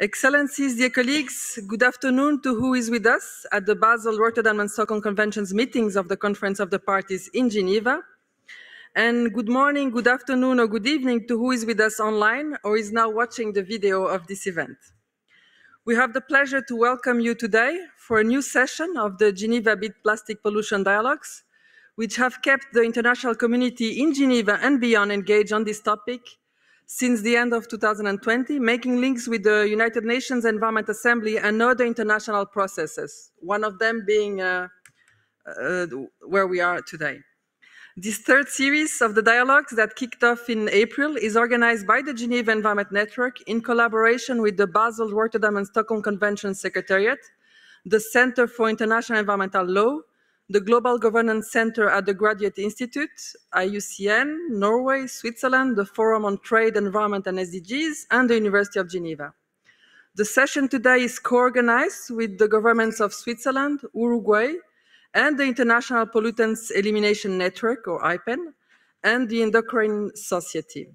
Excellencies, dear colleagues, good afternoon to who is with us at the Basel, Rotterdam and Stockholm Conventions meetings of the Conference of the Parties in Geneva. And good morning, good afternoon, or good evening to who is with us online or is now watching the video of this event. We have the pleasure to welcome you today for a new session of the Geneva Beat Plastic Pollution Dialogues, which have kept the international community in Geneva and beyond engaged on this topic since the end of 2020, making links with the United Nations Environment Assembly and other international processes, one of them being uh, uh, where we are today. This third series of the dialogues that kicked off in April is organized by the Geneva Environment Network in collaboration with the Basel, Rotterdam and Stockholm Convention Secretariat, the Center for International Environmental Law, the Global Governance Center at the Graduate Institute, IUCN, Norway, Switzerland, the Forum on Trade, Environment and SDGs, and the University of Geneva. The session today is co-organized with the governments of Switzerland, Uruguay, and the International Pollutants Elimination Network, or IPEN, and the Endocrine Society.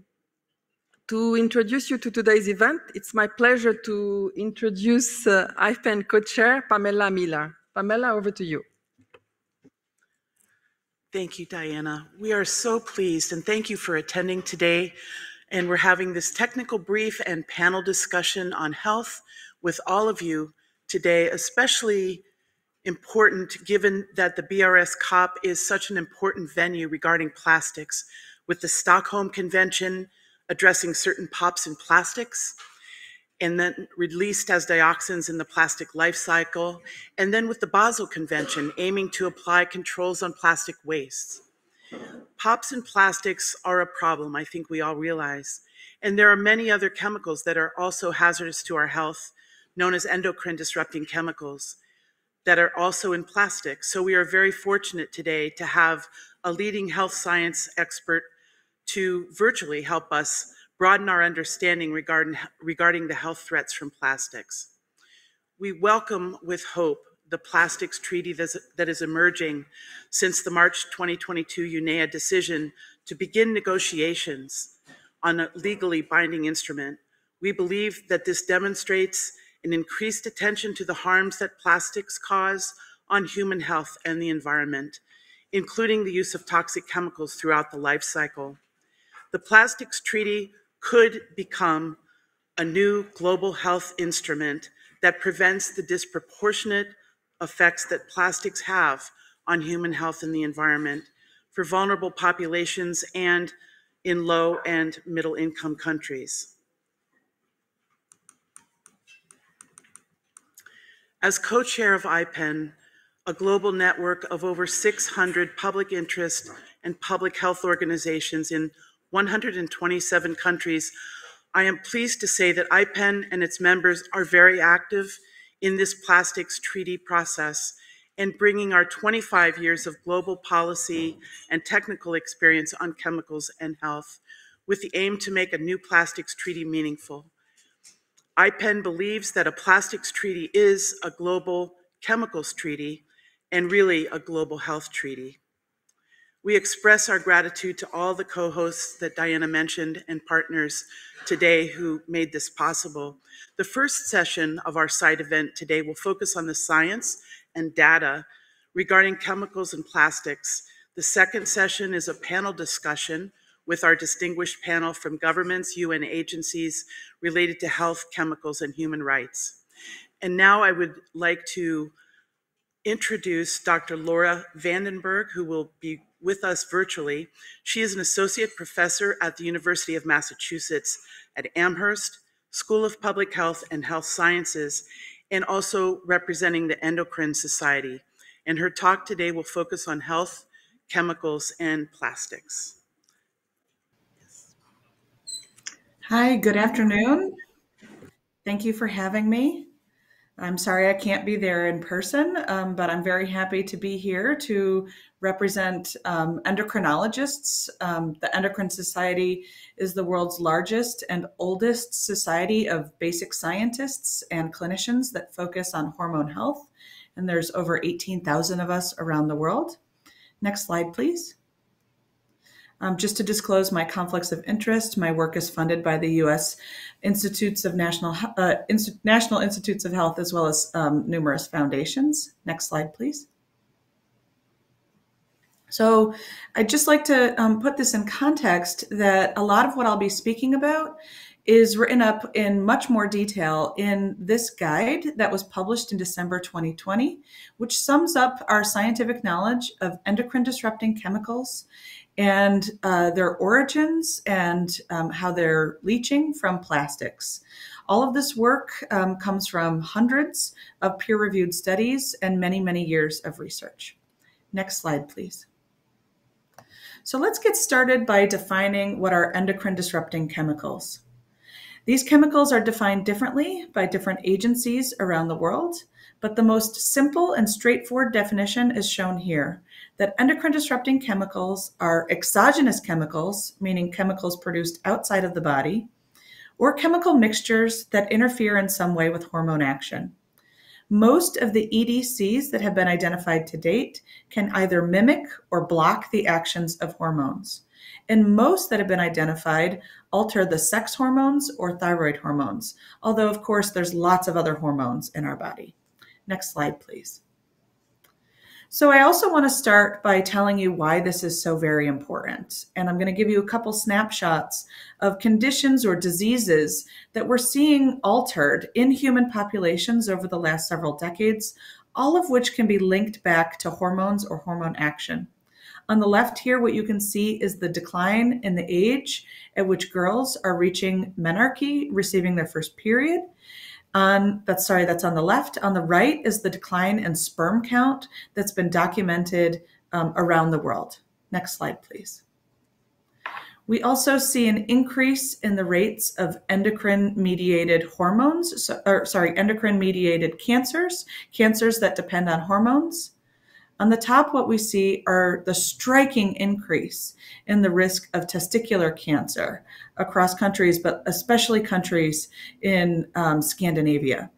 To introduce you to today's event, it's my pleasure to introduce uh, IPEN co-chair Pamela Miller. Pamela, over to you. Thank you, Diana. We are so pleased and thank you for attending today. And we're having this technical brief and panel discussion on health with all of you today, especially important given that the BRS COP is such an important venue regarding plastics with the Stockholm Convention addressing certain POPs in plastics, and then released as dioxins in the plastic life cycle, and then with the Basel Convention aiming to apply controls on plastic waste. POPs and plastics are a problem, I think we all realize. And there are many other chemicals that are also hazardous to our health, known as endocrine disrupting chemicals, that are also in plastic. So we are very fortunate today to have a leading health science expert to virtually help us broaden our understanding regarding, regarding the health threats from plastics. We welcome with hope the plastics treaty that is emerging since the March 2022 UNEA decision to begin negotiations on a legally binding instrument. We believe that this demonstrates an increased attention to the harms that plastics cause on human health and the environment, including the use of toxic chemicals throughout the life cycle. The Plastics Treaty could become a new global health instrument that prevents the disproportionate effects that plastics have on human health and the environment for vulnerable populations and in low and middle income countries. As co-chair of IPEN, a global network of over 600 public interest and public health organizations in 127 countries, I am pleased to say that IPEN and its members are very active in this plastics treaty process and bringing our 25 years of global policy and technical experience on chemicals and health with the aim to make a new plastics treaty meaningful. IPEN believes that a plastics treaty is a global chemicals treaty and really a global health treaty. We express our gratitude to all the co-hosts that Diana mentioned and partners today who made this possible. The first session of our site event today will focus on the science and data regarding chemicals and plastics. The second session is a panel discussion with our distinguished panel from governments, UN agencies related to health, chemicals, and human rights. And now I would like to introduce Dr. Laura Vandenberg, who will be with us virtually. She is an associate professor at the University of Massachusetts at Amherst School of Public Health and Health Sciences, and also representing the Endocrine Society. And her talk today will focus on health, chemicals, and plastics. Hi, good afternoon. Thank you for having me. I'm sorry I can't be there in person, um, but I'm very happy to be here to represent um, endocrinologists. Um, the Endocrine Society is the world's largest and oldest society of basic scientists and clinicians that focus on hormone health. And there's over 18,000 of us around the world. Next slide, please. Um, just to disclose my conflicts of interest, my work is funded by the U.S. Institutes of National uh, Inst- National Institutes of Health, as well as um, numerous foundations. Next slide, please. So, I'd just like to um, put this in context that a lot of what I'll be speaking about is written up in much more detail in this guide that was published in December 2020, which sums up our scientific knowledge of endocrine disrupting chemicals and uh, their origins and um, how they're leaching from plastics. All of this work um, comes from hundreds of peer reviewed studies and many, many years of research. Next slide, please. So let's get started by defining what are endocrine disrupting chemicals. These chemicals are defined differently by different agencies around the world, but the most simple and straightforward definition is shown here that endocrine disrupting chemicals are exogenous chemicals, meaning chemicals produced outside of the body, or chemical mixtures that interfere in some way with hormone action. Most of the EDCs that have been identified to date can either mimic or block the actions of hormones. And most that have been identified alter the sex hormones or thyroid hormones, although, of course, there's lots of other hormones in our body. Next slide, please. So, I also want to start by telling you why this is so very important. And I'm going to give you a couple snapshots of conditions or diseases that we're seeing altered in human populations over the last several decades, all of which can be linked back to hormones or hormone action. On the left here, what you can see is the decline in the age at which girls are reaching menarche, receiving their first period. On that's sorry, that's on the left. On the right is the decline in sperm count that's been documented um, around the world. Next slide, please. We also see an increase in the rates of endocrine mediated hormones, so, or sorry, endocrine mediated cancers, cancers that depend on hormones. On the top, what we see are the striking increase in the risk of testicular cancer across countries, but especially countries in um, Scandinavia.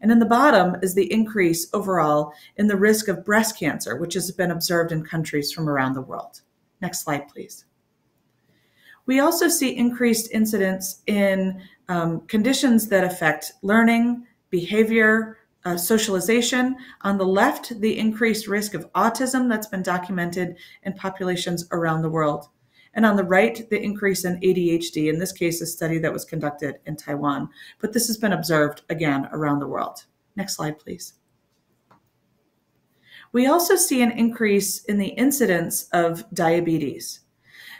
And in the bottom is the increase overall in the risk of breast cancer, which has been observed in countries from around the world. Next slide, please. We also see increased incidence in um, conditions that affect learning, behavior, uh, socialization. On the left, the increased risk of autism that's been documented in populations around the world. And on the right, the increase in ADHD, in this case, a study that was conducted in Taiwan. But this has been observed again around the world. Next slide, please. We also see an increase in the incidence of diabetes.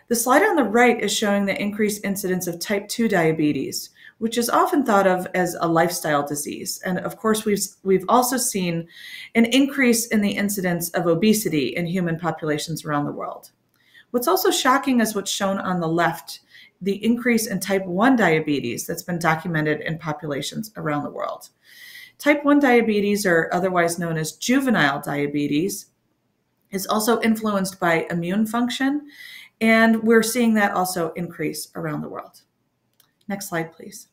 The slide on the right is showing the increased incidence of type 2 diabetes, which is often thought of as a lifestyle disease. And of course, we've, we've also seen an increase in the incidence of obesity in human populations around the world. What's also shocking is what's shown on the left the increase in type 1 diabetes that's been documented in populations around the world. Type 1 diabetes, or otherwise known as juvenile diabetes, is also influenced by immune function, and we're seeing that also increase around the world. Next slide, please.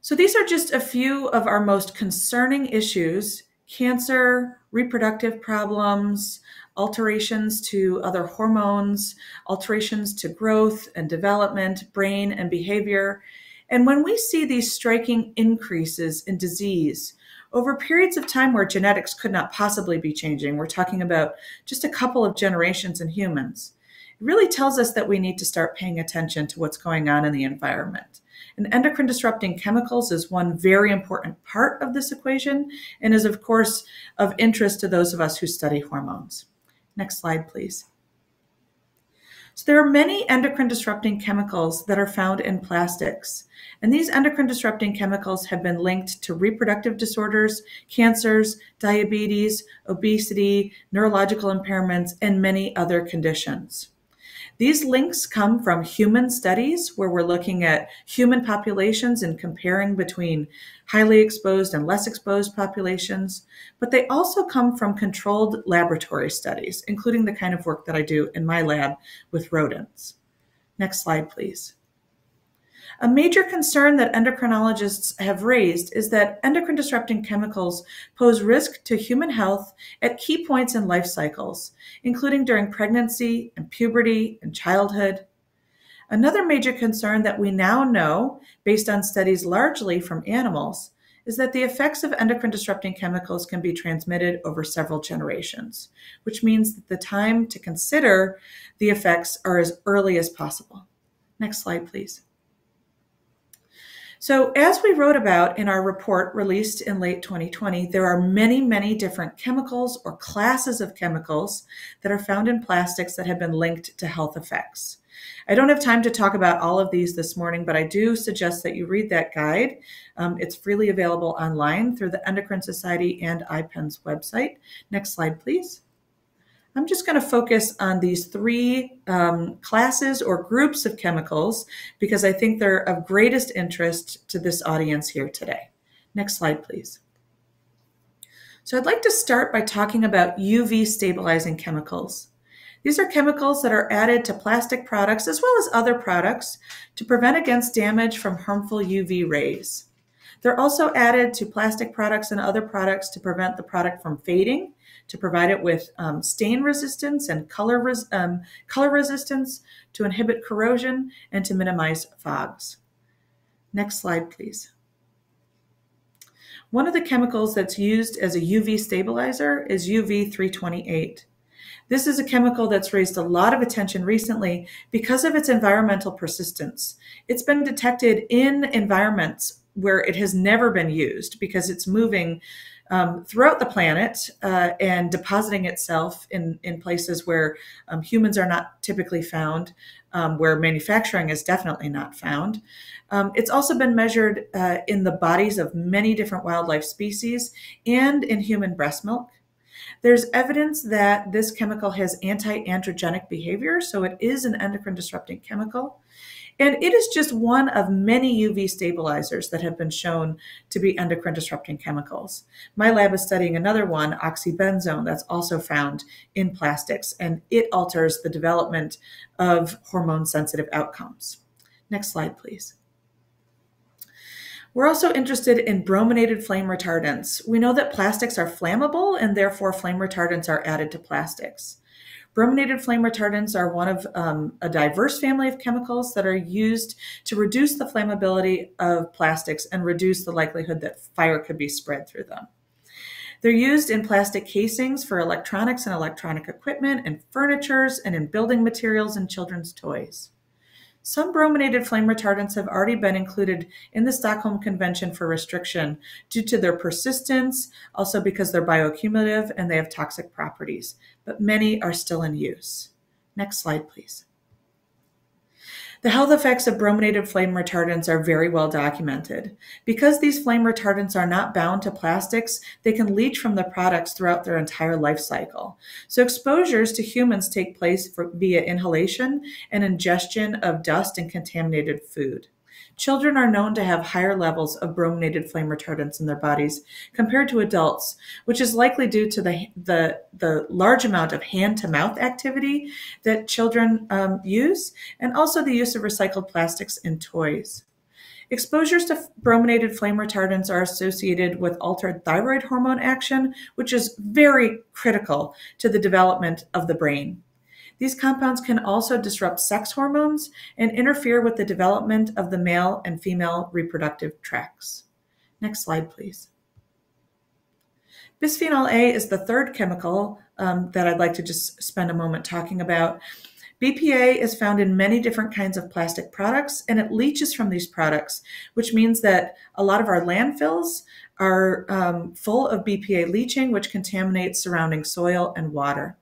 So these are just a few of our most concerning issues cancer, reproductive problems, alterations to other hormones, alterations to growth and development, brain and behavior. And when we see these striking increases in disease over periods of time where genetics could not possibly be changing, we're talking about just a couple of generations in humans, really tells us that we need to start paying attention to what's going on in the environment. And endocrine disrupting chemicals is one very important part of this equation and is, of course, of interest to those of us who study hormones. Next slide, please. So there are many endocrine disrupting chemicals that are found in plastics. And these endocrine disrupting chemicals have been linked to reproductive disorders, cancers, diabetes, obesity, neurological impairments, and many other conditions. These links come from human studies where we're looking at human populations and comparing between highly exposed and less exposed populations, but they also come from controlled laboratory studies, including the kind of work that I do in my lab with rodents. Next slide, please. A major concern that endocrinologists have raised is that endocrine disrupting chemicals pose risk to human health at key points in life cycles, including during pregnancy and puberty and childhood. Another major concern that we now know, based on studies largely from animals, is that the effects of endocrine disrupting chemicals can be transmitted over several generations, which means that the time to consider the effects are as early as possible. Next slide, please. So, as we wrote about in our report released in late 2020, there are many, many different chemicals or classes of chemicals that are found in plastics that have been linked to health effects. I don't have time to talk about all of these this morning, but I do suggest that you read that guide. Um, it's freely available online through the Endocrine Society and IPEN's website. Next slide, please. I'm just going to focus on these three um, classes or groups of chemicals because I think they're of greatest interest to this audience here today. Next slide, please. So I'd like to start by talking about UV stabilizing chemicals. These are chemicals that are added to plastic products as well as other products to prevent against damage from harmful UV rays. They're also added to plastic products and other products to prevent the product from fading to provide it with um, stain resistance and color, res- um, color resistance, to inhibit corrosion, and to minimize fogs. Next slide, please. One of the chemicals that's used as a UV stabilizer is UV 328. This is a chemical that's raised a lot of attention recently because of its environmental persistence. It's been detected in environments where it has never been used because it's moving um, throughout the planet uh, and depositing itself in, in places where um, humans are not typically found, um, where manufacturing is definitely not found. Um, it's also been measured uh, in the bodies of many different wildlife species and in human breast milk. There's evidence that this chemical has anti androgenic behavior, so it is an endocrine disrupting chemical. And it is just one of many UV stabilizers that have been shown to be endocrine disrupting chemicals. My lab is studying another one, oxybenzone, that's also found in plastics, and it alters the development of hormone sensitive outcomes. Next slide, please. We're also interested in brominated flame retardants. We know that plastics are flammable and therefore flame retardants are added to plastics. Brominated flame retardants are one of um, a diverse family of chemicals that are used to reduce the flammability of plastics and reduce the likelihood that fire could be spread through them. They're used in plastic casings for electronics and electronic equipment, and furnitures, and in building materials and children's toys. Some brominated flame retardants have already been included in the Stockholm Convention for Restriction due to their persistence, also because they're bioaccumulative and they have toxic properties, but many are still in use. Next slide, please. The health effects of brominated flame retardants are very well documented. Because these flame retardants are not bound to plastics, they can leach from the products throughout their entire life cycle. So exposures to humans take place for, via inhalation and ingestion of dust and contaminated food. Children are known to have higher levels of brominated flame retardants in their bodies compared to adults, which is likely due to the, the, the large amount of hand to mouth activity that children um, use and also the use of recycled plastics in toys. Exposures to brominated flame retardants are associated with altered thyroid hormone action, which is very critical to the development of the brain. These compounds can also disrupt sex hormones and interfere with the development of the male and female reproductive tracts. Next slide, please. Bisphenol A is the third chemical um, that I'd like to just spend a moment talking about. BPA is found in many different kinds of plastic products and it leaches from these products, which means that a lot of our landfills are um, full of BPA leaching, which contaminates surrounding soil and water.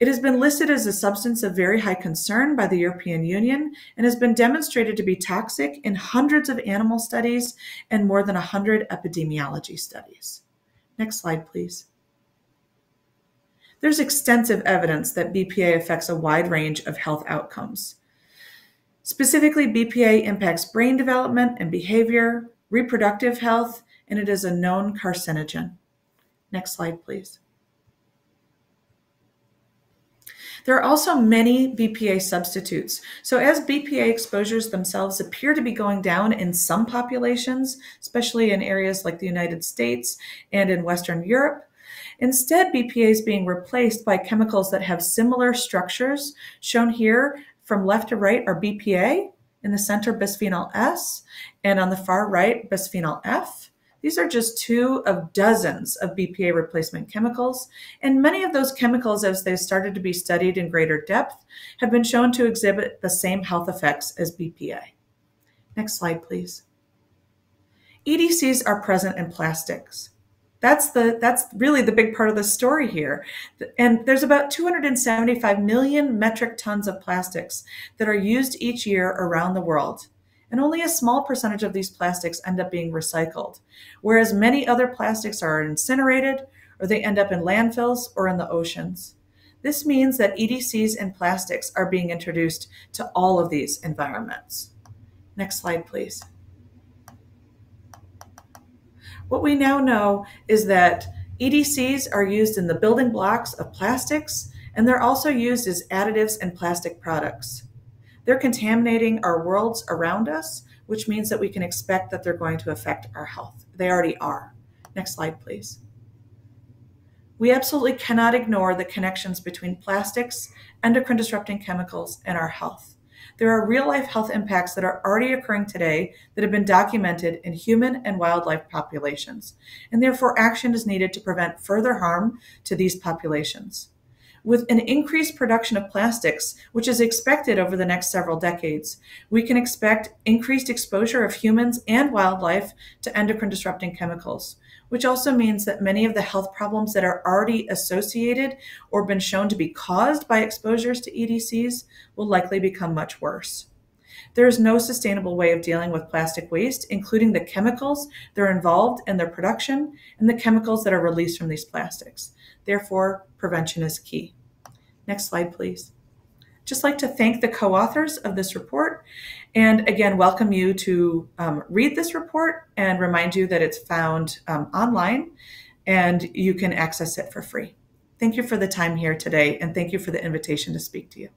It has been listed as a substance of very high concern by the European Union and has been demonstrated to be toxic in hundreds of animal studies and more than 100 epidemiology studies. Next slide, please. There's extensive evidence that BPA affects a wide range of health outcomes. Specifically, BPA impacts brain development and behavior, reproductive health, and it is a known carcinogen. Next slide, please. There are also many BPA substitutes. So, as BPA exposures themselves appear to be going down in some populations, especially in areas like the United States and in Western Europe, instead BPA is being replaced by chemicals that have similar structures. Shown here from left to right are BPA, in the center bisphenol S, and on the far right bisphenol F. These are just two of dozens of BPA replacement chemicals, and many of those chemicals, as they've started to be studied in greater depth, have been shown to exhibit the same health effects as BPA. Next slide, please. EDCs are present in plastics. That's the that's really the big part of the story here. And there's about 275 million metric tons of plastics that are used each year around the world and only a small percentage of these plastics end up being recycled, whereas many other plastics are incinerated or they end up in landfills or in the oceans. This means that EDCs and plastics are being introduced to all of these environments. Next slide, please. What we now know is that EDCs are used in the building blocks of plastics, and they're also used as additives in plastic products. They're contaminating our worlds around us, which means that we can expect that they're going to affect our health. They already are. Next slide, please. We absolutely cannot ignore the connections between plastics, endocrine disrupting chemicals, and our health. There are real life health impacts that are already occurring today that have been documented in human and wildlife populations, and therefore action is needed to prevent further harm to these populations. With an increased production of plastics, which is expected over the next several decades, we can expect increased exposure of humans and wildlife to endocrine disrupting chemicals, which also means that many of the health problems that are already associated or been shown to be caused by exposures to EDCs will likely become much worse. There is no sustainable way of dealing with plastic waste, including the chemicals that are involved in their production and the chemicals that are released from these plastics. Therefore, prevention is key. Next slide, please. Just like to thank the co-authors of this report and again welcome you to um, read this report and remind you that it's found um, online and you can access it for free. Thank you for the time here today and thank you for the invitation to speak to you.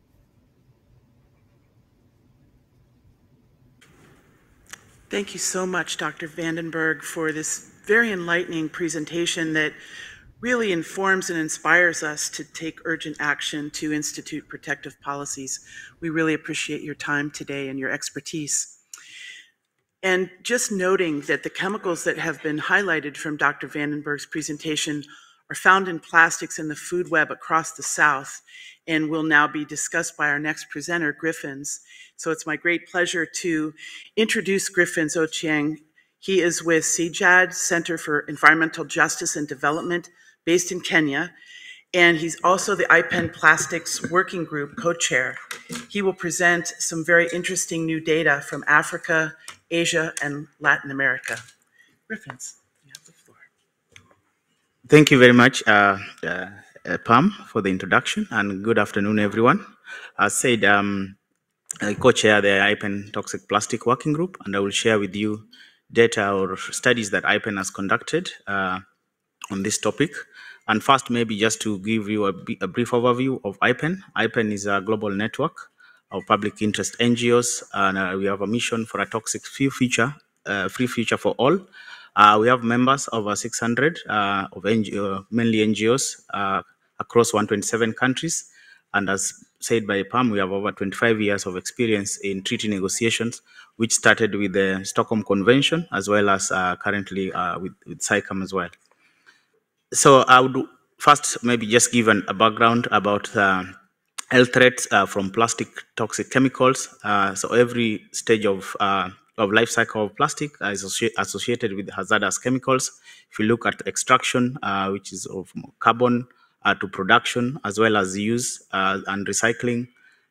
Thank you so much, Dr. Vandenberg, for this very enlightening presentation that really informs and inspires us to take urgent action to institute protective policies. We really appreciate your time today and your expertise. And just noting that the chemicals that have been highlighted from Dr. Vandenberg's presentation are found in plastics in the food web across the South and will now be discussed by our next presenter, Griffins. So it's my great pleasure to introduce Griffins Ochieng. He is with CEJAD, Center for Environmental Justice and Development, based in Kenya, and he's also the IPEN Plastics Working Group co-chair. He will present some very interesting new data from Africa, Asia, and Latin America. Griffins, you have the floor. Thank you very much, uh, uh, Pam, for the introduction, and good afternoon, everyone. As said, um, I co-chair the IPEN Toxic Plastic Working Group, and I will share with you data or studies that IPEN has conducted uh, on this topic. And first, maybe just to give you a, a brief overview of IPEN. IPEN is a global network of public interest NGOs, and uh, we have a mission for a toxic free future, uh, free future for all. Uh, we have members over 600 uh, of NGO, mainly NGOs uh, across 127 countries. And as said by Pam, we have over 25 years of experience in treaty negotiations, which started with the Stockholm Convention, as well as uh, currently with, with as well so I would first maybe just give an, a background about uh, health threats uh, from plastic toxic chemicals. Uh, so every stage of uh, of life cycle of plastic is associated with hazardous chemicals. If you look at extraction, uh, which is of carbon, to production, as well as use and recycling,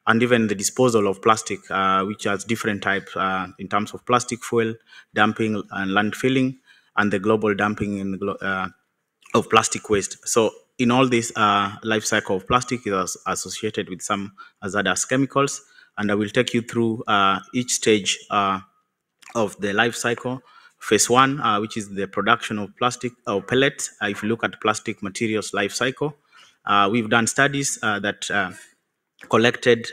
and even the disposal of plastic, which has different types in terms of plastic fuel, dumping and landfilling, and the global dumping in the of plastic waste. So in all this uh, life cycle of plastic is associated with some hazardous chemicals, and I will take you through uh, each stage uh, of the life cycle. Phase one, uh, which is the production of plastic or pellets. Uh, if you look at plastic materials life cycle, uh, we've done studies that collected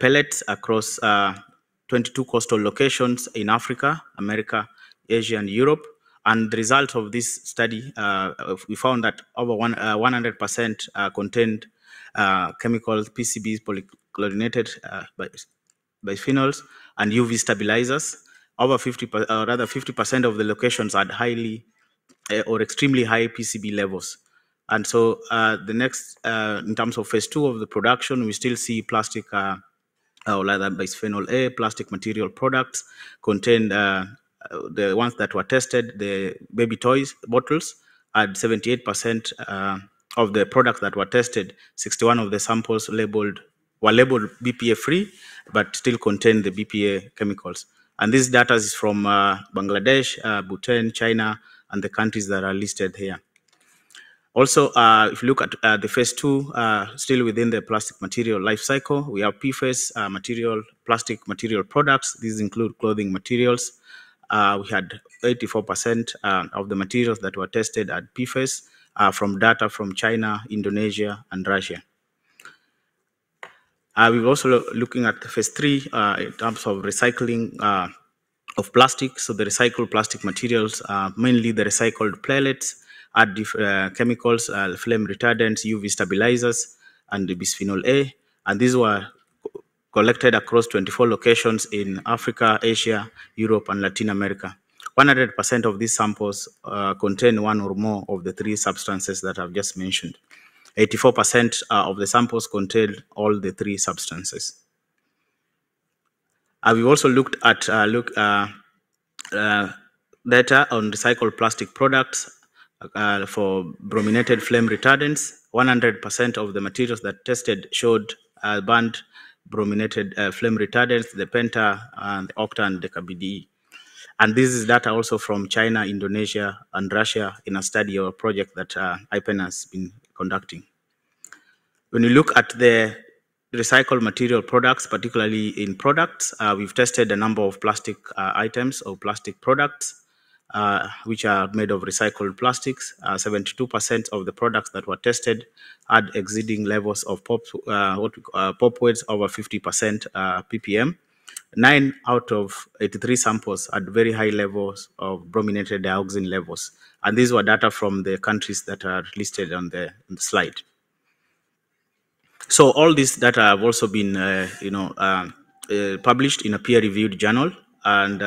pellets across uh, 22 coastal locations in Africa, America, Asia, and Europe. And the result of this study, uh, we found that over one, 100% uh, contained uh, chemicals, PCBs, polychlorinated biphenyls, and UV stabilizers. Over 50, or rather 50% of the locations had highly or extremely high PCB levels. And so uh, the next, uh, in terms of phase two of the production, we still see plastic, uh, or rather bisphenol A, plastic material products contain uh, the ones that were tested, the baby toys bottles, had 78% uh, of the products that were tested. 61 of the samples labeled were labeled BPA free, but still contain the BPA chemicals. And this data is from uh, Bangladesh, Bhutan, China, and the countries that are listed here. Also, uh, if you look at uh, the phase two, uh, still within the plastic material life cycle, we have PFAS uh, material, plastic material products. These include clothing materials. Uh, we had 84% uh, of the materials that were tested at PFAS from data from China, Indonesia, and Russia. we're also looking at phase three in terms of recycling of plastic. So the recycled plastic materials, mainly the recycled pellets, add uh, chemicals, uh, flame retardants, UV stabilizers, and bisphenol A. And these were collected across 24 locations in Africa, Asia, Europe, and Latin America. 100% of these samples uh, contain one or more of the three substances that I've just mentioned. 84% uh, of the samples contain all the three substances. Uh, we've also looked at uh, look, uh, data on recycled plastic products uh, for brominated flame retardants. 100% of the materials that tested showed uh, banned brominated uh, flame retardants, the penta, and the octa, and. And this is data also from China, Indonesia, and Russia in a study or project that uh, IPEN has been conducting. When you look at the recycled material products, particularly in products, uh, we've tested a number of plastic uh, items or plastic products uh, which are made of recycled plastics. 72% uh, of the products that were tested had exceeding levels of pop, uh, uh, pop weights over 50% ppm. Nine out of 83 samples had very high levels of brominated dioxin levels. And these were data from the countries that are listed on the, on the slide. So all this data have also been, uh, you know, uh, uh, published in a peer-reviewed journal, and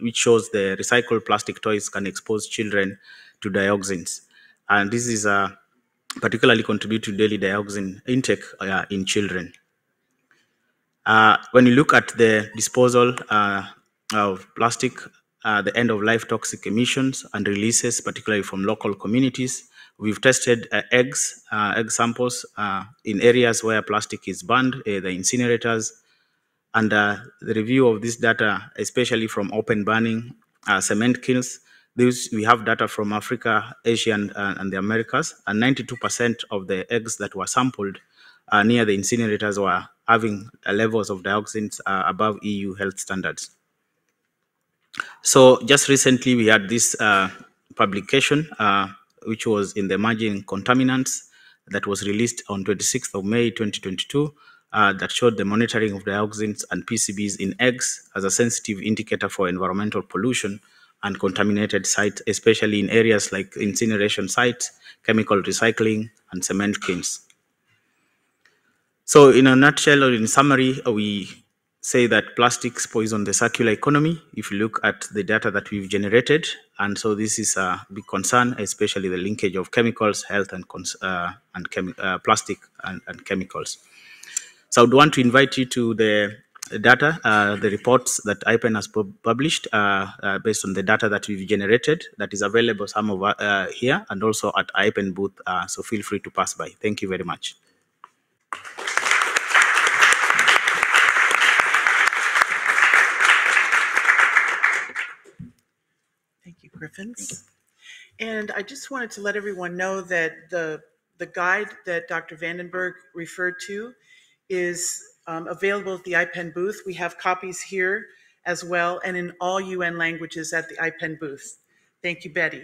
which shows the recycled plastic toys can expose children to dioxins. And this is uh, particularly contribute to daily dioxin intake uh, in children. Uh, when you look at the disposal uh, of plastic, uh, the end of life toxic emissions and releases, particularly from local communities, we've tested uh, eggs, egg samples in areas where plastic is banned, the incinerators, uh, the review of this data, especially from open burning uh, cement kilns, this, we have data from Africa, Asia, and, uh, and the Americas, and 92% of the eggs that were sampled uh, near the incinerators were having uh, levels of dioxins uh, above EU health standards. So just recently, we had this publication, which was in the emerging contaminants that was released on 26th of May 2022, uh, that showed the monitoring of dioxins and PCBs in eggs as a sensitive indicator for environmental pollution and contaminated sites, especially in areas like incineration sites, chemical recycling, and cement kilns. So in a nutshell or in summary, we say that plastics poison the circular economy if you look at the data that we've generated. And so this is a big concern, especially the linkage of chemicals, health, and, uh, and uh, plastic and, and chemicals. So I would want to invite you to the data, uh, the reports that IPEN has pu published uh, uh, based on the data that we've generated that is available some of uh, here and also at IPEN booth. Uh, so feel free to pass by. Thank you very much. Thank you, Griffins. And I just wanted to let everyone know that the the guide that Dr. Vandenberg referred to is um, available at the IPEN booth. We have copies here as well and in all UN languages at the IPEN booth. Thank you, Betty.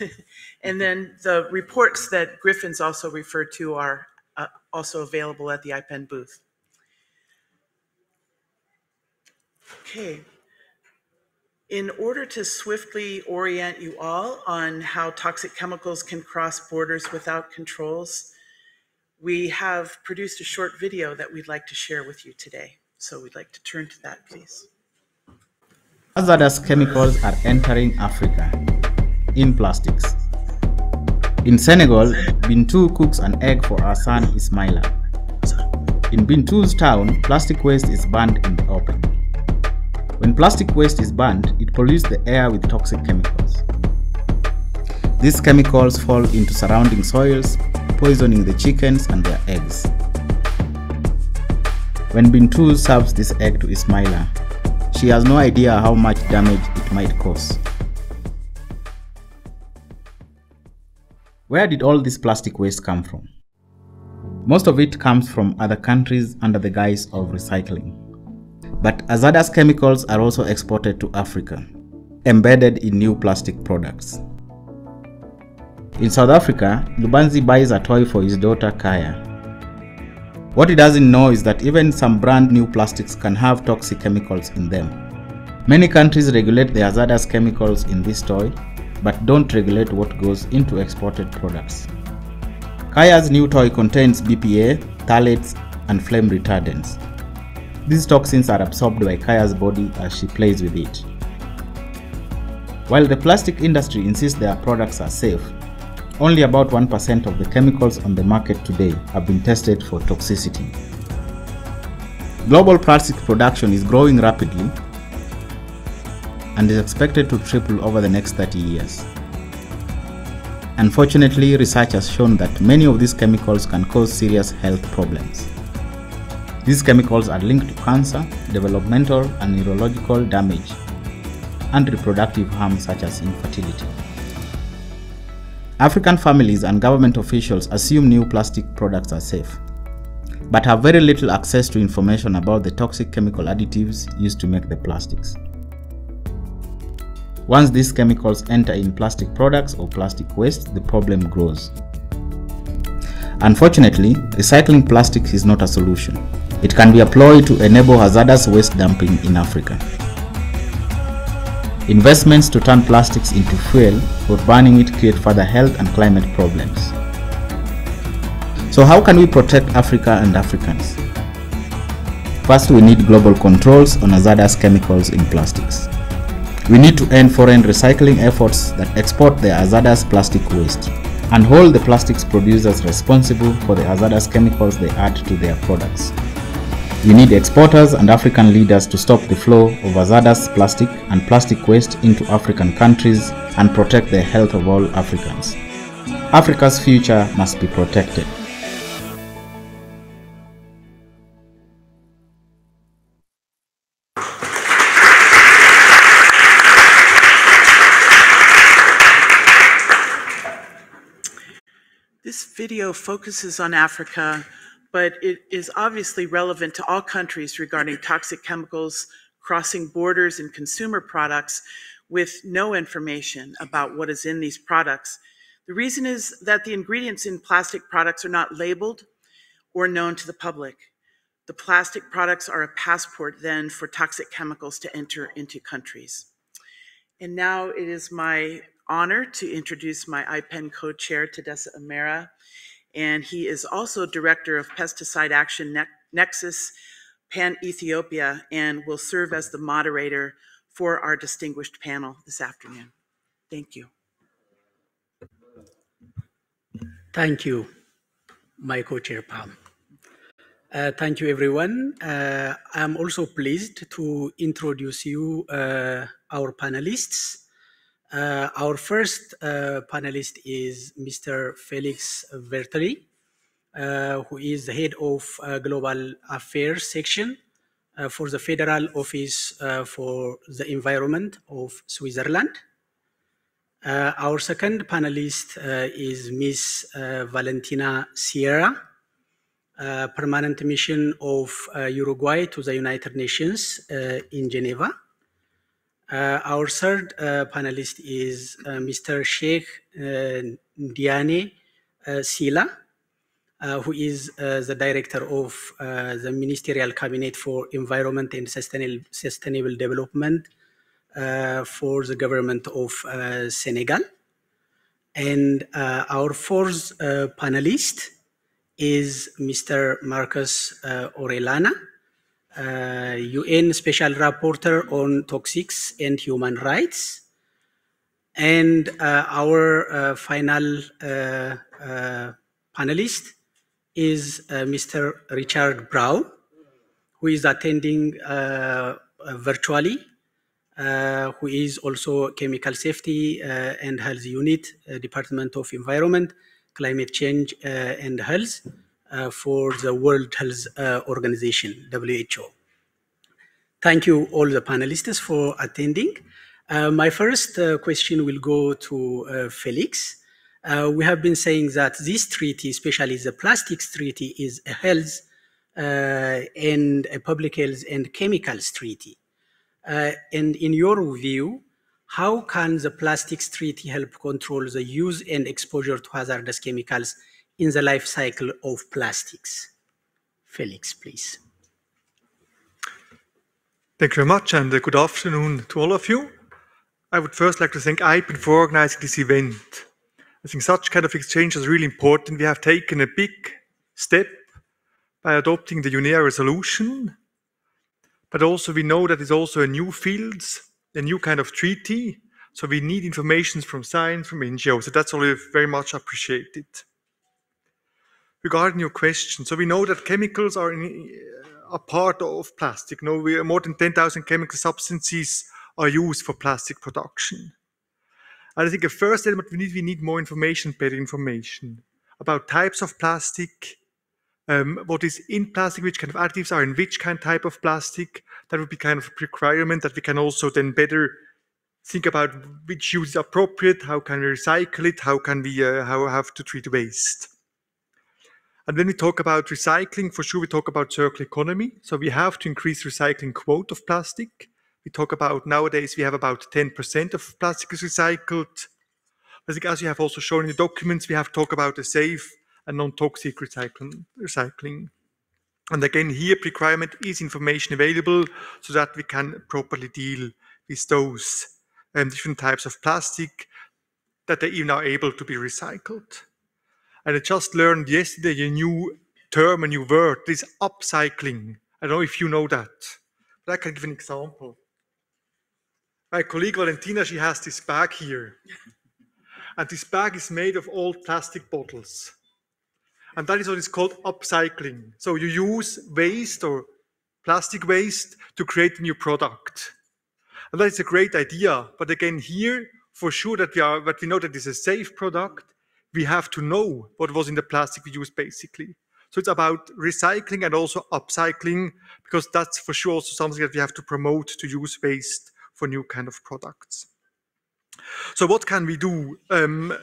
and then the reports that Griffin's also referred to are uh, also available at the IPEN booth. Okay. In order to swiftly orient you all on how toxic chemicals can cross borders without controls, we have produced a short video that we'd like to share with you today. So we'd like to turn to that, please. Hazardous chemicals are entering Africa in plastics. In Senegal, Bintou cooks an egg for her son Ismaila. In Bintou's town, plastic waste is burned in the open. When plastic waste is burned, it pollutes the air with toxic chemicals. These chemicals fall into surrounding soils, poisoning the chickens and their eggs. When Bintou serves this egg to Ismaila, she has no idea how much damage it might cause. Where did all this plastic waste come from? Most of it comes from other countries under the guise of recycling. But hazardous chemicals are also exported to Africa, embedded in new plastic products. In South Africa, Lubanzi buys a toy for his daughter Kaya. What he doesn't know is that even some brand new plastics can have toxic chemicals in them. Many countries regulate the hazardous chemicals in this toy, but don't regulate what goes into exported products. Kaya's new toy contains BPA, phthalates, and flame retardants. These toxins are absorbed by Kaya's body as she plays with it. While the plastic industry insists their products are safe, only about 1% of the chemicals on the market today have been tested for toxicity. Global plastic production is growing rapidly and is expected to triple over the next 30 years. Unfortunately, research has shown that many of these chemicals can cause serious health problems. These chemicals are linked to cancer, developmental and neurological damage, and reproductive harm such as infertility. African families and government officials assume new plastic products are safe, but have very little access to information about the toxic chemical additives used to make the plastics. Once these chemicals enter in plastic products or plastic waste, the problem grows. Unfortunately, recycling plastic is not a solution. It can be employed to enable hazardous waste dumping in Africa. Investments to turn plastics into fuel or burning it create further health and climate problems. So how can we protect Africa and Africans? First, we need global controls on hazardous chemicals in plastics. We need to end foreign recycling efforts that export the hazardous plastic waste and hold the plastics producers responsible for the hazardous chemicals they add to their products. We need exporters and African leaders to stop the flow of hazardous plastic and plastic waste into African countries and protect the health of all Africans. Africa's future must be protected. This video focuses on Africa, but it is obviously relevant to all countries regarding toxic chemicals crossing borders in consumer products with no information about what is in these products. The reason is that the ingredients in plastic products are not labeled or known to the public. The plastic products are a passport then for toxic chemicals to enter into countries. And now it is my honor to introduce my IPEN co-chair, Tadesse Amera, and he is also director of Pesticide Action ne Nexus Pan Ethiopia and will serve as the moderator for our distinguished panel this afternoon. Thank you. Thank you, my co-chair Pam. Uh, thank you, everyone. Uh, I'm also pleased to introduce you uh, our panelists. Uh, our first uh, panelist is Mr. Felix Wertli, uh, who is the head of uh, Global Affairs section uh, for the Federal Office uh, for the Environment of Switzerland. our second panelist is Ms. Valentina Sierra, permanent mission of Uruguay to the United Nations in Geneva. Uh, our third uh, panelist is uh, Mr. Cheikh uh, Ndiaye Sylla, uh, who is uh, the director of uh, the Ministerial Cabinet for Environment and Sustainable, Sustainable Development uh, for the government of uh, Senegal. And uh, our fourth panelist is Mr. Marcos Orellana, UN Special Rapporteur on Toxics and Human Rights. And our final panelist is uh, Mr. Richard Brown, who is attending uh, virtually, uh, who is also Chemical Safety uh, and Health Unit, uh, Department of Environment, Climate Change uh, and Health for the World Health Organization, WHO. Thank you all the panelists for attending. my first question will go to Felix. Uh, we have been saying that this treaty, especially the plastics treaty, is a health uh, and a public health and chemicals treaty. Uh, and in your view, how can the plastics treaty help control the use and exposure to hazardous chemicals in the life cycle of plastics? Felix, please. Thank you very much, and uh, good afternoon to all of you. I would first like to thank IPEN for organizing this event. I think such kind of exchange is really important. We have taken a big step by adopting the UNEA resolution, but also we know that it's also a new field, a new kind of treaty. So we need information from science, from NGOs. So that's all very much appreciated. Regarding your question, so we know that chemicals are in, a part of plastic. No, we, more than 10,000 chemical substances are used for plastic production. And I think the first element we need, we need more information, better information about types of plastic, um, what is in plastic, which kind of additives are in which kind of type of plastic. That would be kind of a requirement that we can also then better think about which use is appropriate, how can we recycle it, how can we uh, how have to treat waste. And when we talk about recycling, for sure we talk about circular economy. So we have to increase recycling quote of plastic. We talk about nowadays we have about 10% of plastic is recycled. I think as you have also shown in the documents, we have to talk about a safe and non-toxic recycling. recycling. And again, here requirement is information available so that we can properly deal with those um, different types of plastic that they even are able to be recycled. And I just learned yesterday a new term, a new word, this upcycling. I don't know if you know that, but I can give an example. My colleague Valentina, she has this bag here. And this bag is made of old plastic bottles. And that is what is called upcycling. So you use waste or plastic waste to create a new product. And that is a great idea. But again, here, for sure that we are, that we know that it's a safe product, we have to know what was in the plastic we use basically. So it's about recycling and also upcycling, because that's for sure also something that we have to promote to use waste for new kind of products. So what can we do um,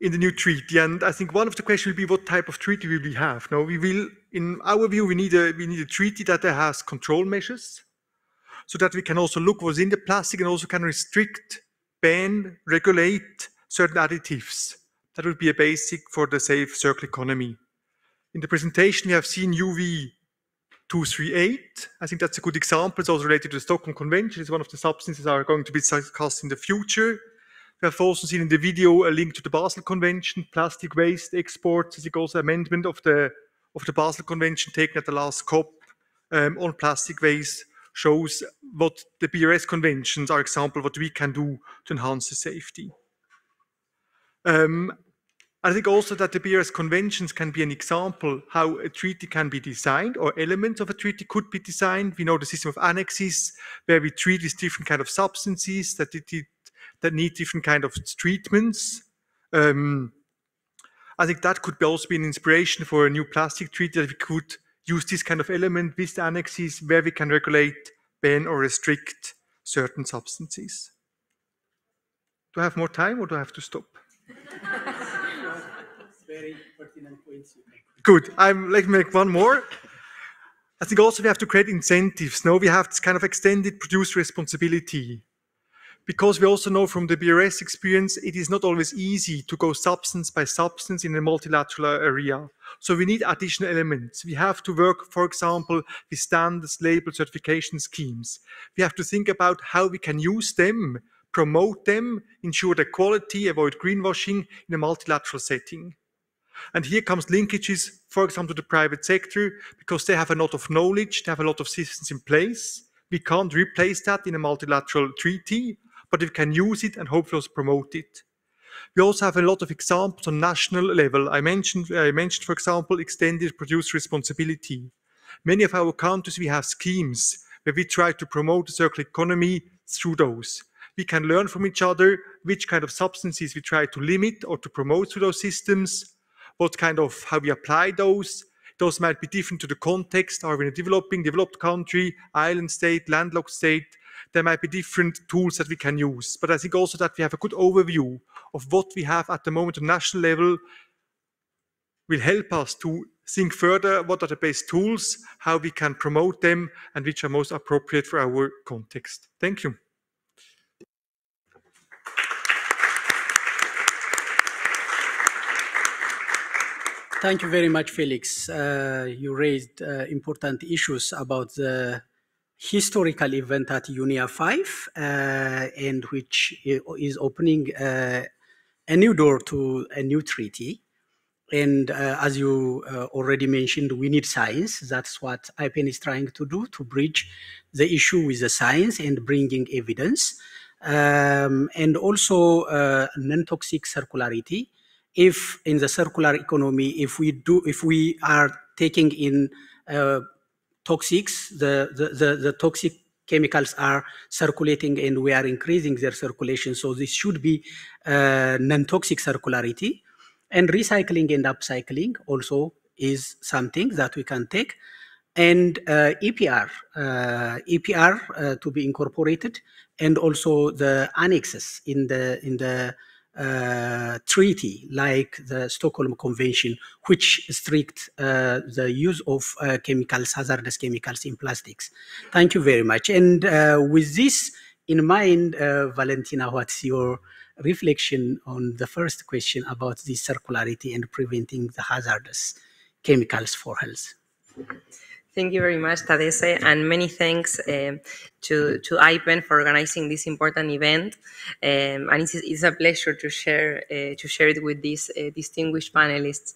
in the new treaty? And I think one of the questions will be what type of treaty will we have? Now we will, in our view, we need a we need a treaty that has control measures, so that we can also look what's in the plastic and also can restrict, ban, regulate certain additives. That would be a basic for the safe circular economy. In the presentation, we have seen UV 238. I think that's a good example. It's also related to the Stockholm Convention. It's one of the substances that are going to be discussed in the future. We have also seen in the video a link to the Basel Convention, plastic waste exports. I think also amendment of the of the Basel Convention taken at the last COP um, on plastic waste shows what the BRS conventions are example what we can do to enhance the safety. Um, I think also that the BRS conventions can be an example how a treaty can be designed or elements of a treaty could be designed. We know the system of annexes where we treat these different kind of substances that, it, that need different kind of treatments. Um, I think that could be also be an inspiration for a new plastic treaty that we could use this kind of element with annexes where we can regulate, ban or restrict certain substances. Do I have more time or do I have to stop? Very pertinent points. Good. I'm like make one more. I think also we have to create incentives. Now we have this kind of extended producer responsibility. because we also know from the BRS experience, it is not always easy to go substance by substance in a multilateral area. So we need additional elements. We have to work, for example, with standards, label certification schemes. We have to think about how we can use them, promote them, ensure their quality, avoid greenwashing in a multilateral setting. And here comes linkages, for example, to the private sector, because they have a lot of knowledge, they have a lot of systems in place. We can't replace that in a multilateral treaty, but we can use it and hopefully promote it. We also have a lot of examples on national level. I mentioned, I mentioned, for example, extended producer responsibility. Many of our countries, we have schemes where we try to promote the circular economy through those. We can learn from each other which kind of substances we try to limit or to promote through those systems, what kind of, how we apply those. Those might be different to the context. Are we in a developing, developed country, island state, landlocked state? There might be different tools that we can use. But I think also that we have a good overview of what we have at the moment on national level will help us to think further what are the best tools, how we can promote them, and which are most appropriate for our context. Thank you. Thank you very much, Felix. Uh, you raised uh, important issues about the historical event at UNEA 5, uh, and which is opening uh, a new door to a new treaty. And uh, as you uh, already mentioned, we need science. That's what IPEN is trying to do to bridge the issue with the science and bringing evidence. Um, and also uh, non-toxic circularity. If in the circular economy, if we do, if we are taking in uh, toxics, the, the, the, the toxic chemicals are circulating and we are increasing their circulation. So this should be uh, non-toxic circularity. And recycling and upcycling also is something that we can take. And uh, EPR, uh, EPR uh, to be incorporated, and also the annexes in the in the uh, treaty like the Stockholm Convention, which strict uh, the use of uh, chemicals, hazardous chemicals in plastics. Thank you very much. And uh, with this in mind, uh, Valentina, what's your reflection on the first question about the circularity and preventing the hazardous chemicals for health? Thank you very much, Tadesse, and many thanks uh, to, to IPEN for organizing this important event. Um, and it's, it's, a pleasure to share, uh, to share it with these uh, distinguished panelists.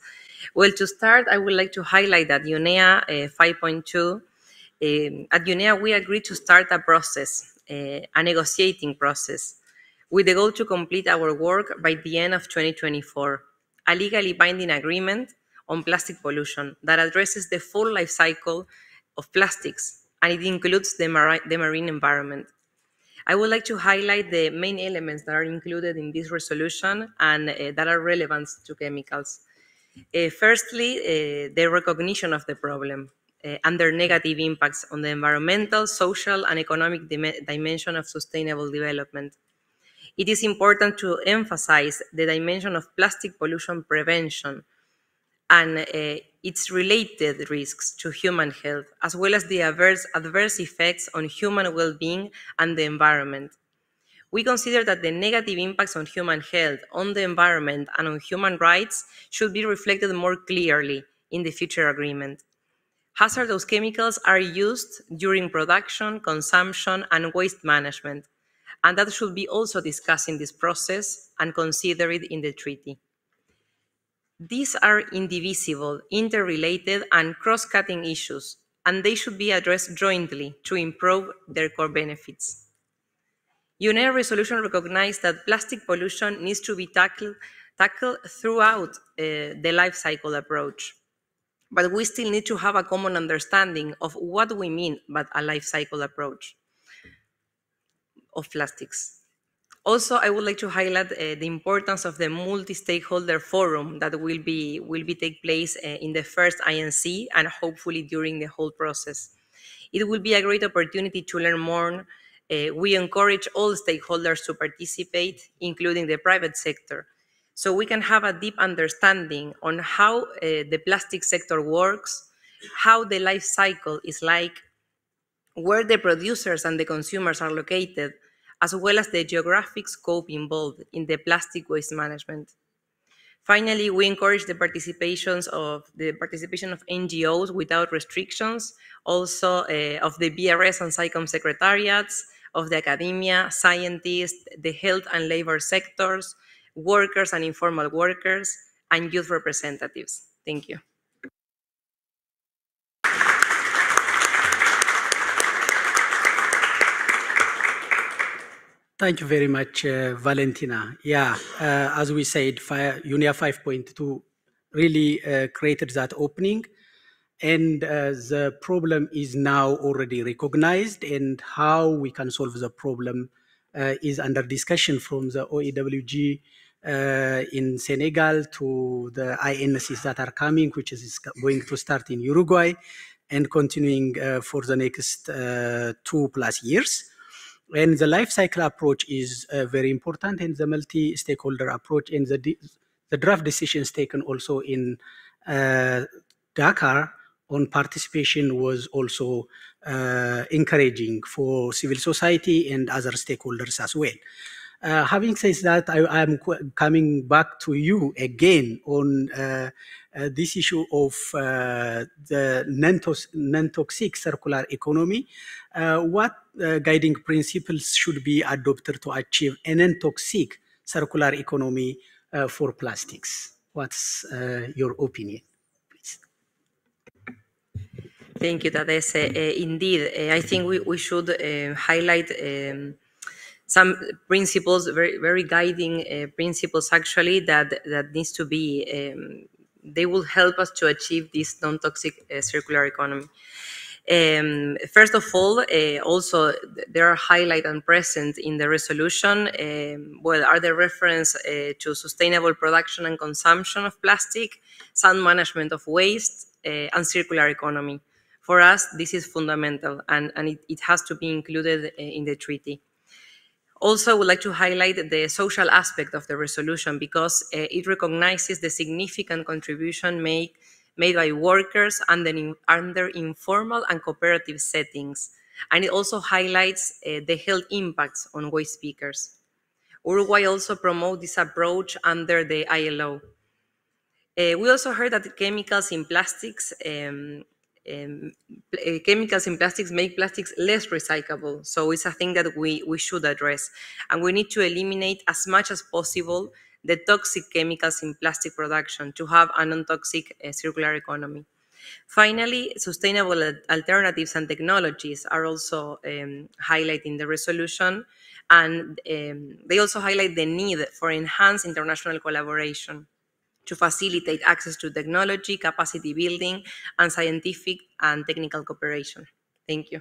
Well, to start, I would like to highlight that UNEA uh, 5.2, um, at UNEA, we agreed to start a process, uh, a negotiating process, with the goal to complete our work by the end of 2024, a legally binding agreement on plastic pollution that addresses the full life cycle of plastics, and it includes the, the marine environment. I would like to highlight the main elements that are included in this resolution and uh, that are relevant to chemicals. Uh, firstly, uh, the recognition of the problem uh, and their negative impacts on the environmental, social, and economic dim dimension of sustainable development. It is important to emphasize the dimension of plastic pollution prevention, and uh, its related risks to human health, as well as the adverse, adverse effects on human well-being and the environment. We consider that the negative impacts on human health, on the environment, and on human rights should be reflected more clearly in the future agreement. Hazardous chemicals are used during production, consumption, and waste management, and that should be also discussed in this process and considered in the treaty. These are indivisible, interrelated, and cross-cutting issues, and they should be addressed jointly to improve their core benefits. UNEA resolution recognized that plastic pollution needs to be tackled, tackled throughout uh, the life cycle approach. But we still need to have a common understanding of what we mean by a life cycle approach of plastics. Also, I would like to highlight uh, the importance of the multi-stakeholder forum that will be will be take place uh, in the first INC and hopefully during the whole process. It will be a great opportunity to learn more. Uh, we encourage all stakeholders to participate, including the private sector, so we can have a deep understanding on how uh, the plastic sector works, how the life cycle is like, where the producers and the consumers are located, as well as the geographic scope involved in the plastic waste management. Finally, we encourage the participations of the participation of NGOs without restrictions, also uh, of the BRS and SAICM secretariats, of the academia, scientists, the health and labor sectors, workers and informal workers, and youth representatives. Thank you. Thank you very much, uh, Valentina. Yeah, uh, as we said, UNEA 5.2 really uh, created that opening. And uh, the problem is now already recognized, and how we can solve the problem uh, is under discussion from the OEWG uh, in Senegal to the INCs that are coming, which is going to start in Uruguay and continuing for the next two plus years. And the life cycle approach is uh, very important and the multi-stakeholder approach and the, the draft decisions taken also in uh, Dakar on participation was also uh, encouraging for civil society and other stakeholders as well. Uh, having said that, I am coming back to you again on uh, uh, this issue of uh, the non-toxic circular economy. Uh, what uh, guiding principles should be adopted to achieve a non-toxic circular economy for plastics? What's your opinion? Thank you, Tadesse. Uh, indeed, uh, I think we, we should uh, highlight um, some principles, very very guiding uh, principles actually that that needs to be. Um, they will help us to achieve this non-toxic uh, circular economy. Um, first of all, uh, also there are highlight and present in the resolution. Um, well, are the reference uh, to sustainable production and consumption of plastic, sound management of waste, uh, and circular economy. For us, this is fundamental, and, and it, it has to be included uh, in the treaty. Also, I would like to highlight the social aspect of the resolution because uh, it recognizes the significant contribution made, made by workers under, under informal and cooperative settings. And it also highlights uh, the health impacts on waste pickers. Uruguay also promotes this approach under the ILO. Uh, we also heard that chemicals in plastics um, um, uh, chemicals in plastics make plastics less recyclable. So it's a thing that we, we should address. And we need to eliminate as much as possible the toxic chemicals in plastic production to have a non-toxic uh, circular economy. Finally, sustainable alternatives and technologies are also um, highlighted the resolution, and um, they also highlight the need for enhanced international collaboration to facilitate access to technology, capacity building, and scientific and technical cooperation. Thank you.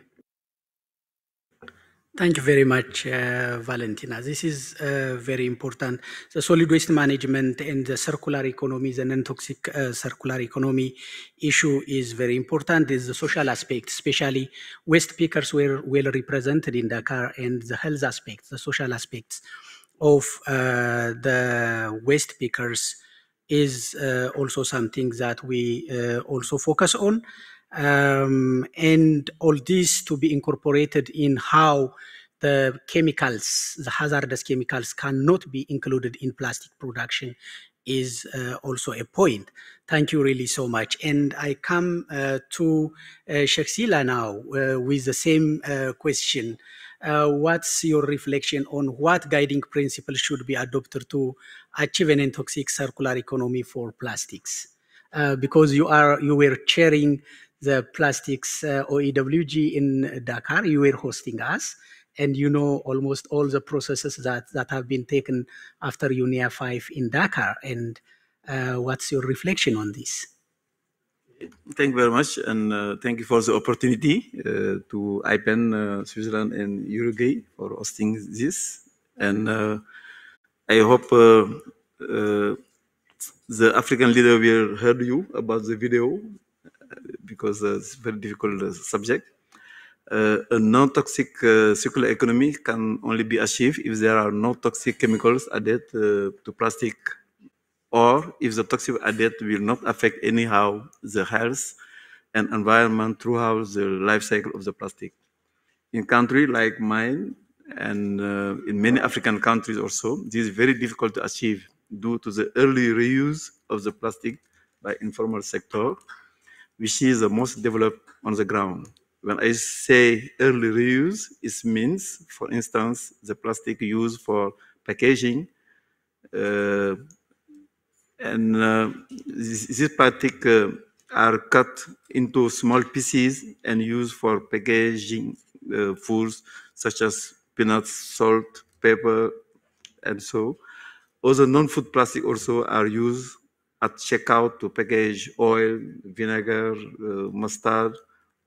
Thank you very much, uh, Valentina. This is uh, very important. The solid waste management and the circular economy, the non-toxic uh, circular economy issue is very important. Is the social aspect, especially waste pickers were well represented in Dakar, and the health aspects, the social aspects of uh, the waste pickers is uh, also something that we uh, also focus on. Um, and all this to be incorporated in how the chemicals, the hazardous chemicals cannot be included in plastic production is uh, also a point. Thank you really so much. And I come uh, to uh, Cheikh Sylla now uh, with the same uh, question uh, what's your reflection on what guiding principles should be adopted to achieve an toxic circular economy for plastics? Uh, because you are you were chairing the plastics uh, OEWG in Dakar, you were hosting us, and you know almost all the processes that that have been taken after UNEA 5 in Dakar. And uh, what's your reflection on this? Thank you very much, and uh, thank you for the opportunity uh, to IPEN uh, Switzerland and Uruguay for hosting this. And uh, I hope the African leader will heard you about the video because uh, it's a very difficult uh, subject. Uh, a non-toxic circular economy can only be achieved if there are no toxic chemicals added to plastic or if the toxic added will not affect anyhow the health and environment throughout the life cycle of the plastic. In countries like mine, and uh, in many African countries also, this is very difficult to achieve due to the early reuse of the plastic by informal sector, which is the most developed on the ground. When I say early reuse, it means, for instance, the plastic used for packaging, uh, and uh, this, this plastic uh, are cut into small pieces and used for packaging uh, foods such as peanuts, salt, pepper, and so. Other non-food plastic also are used at checkout to package oil, vinegar, uh, mustard.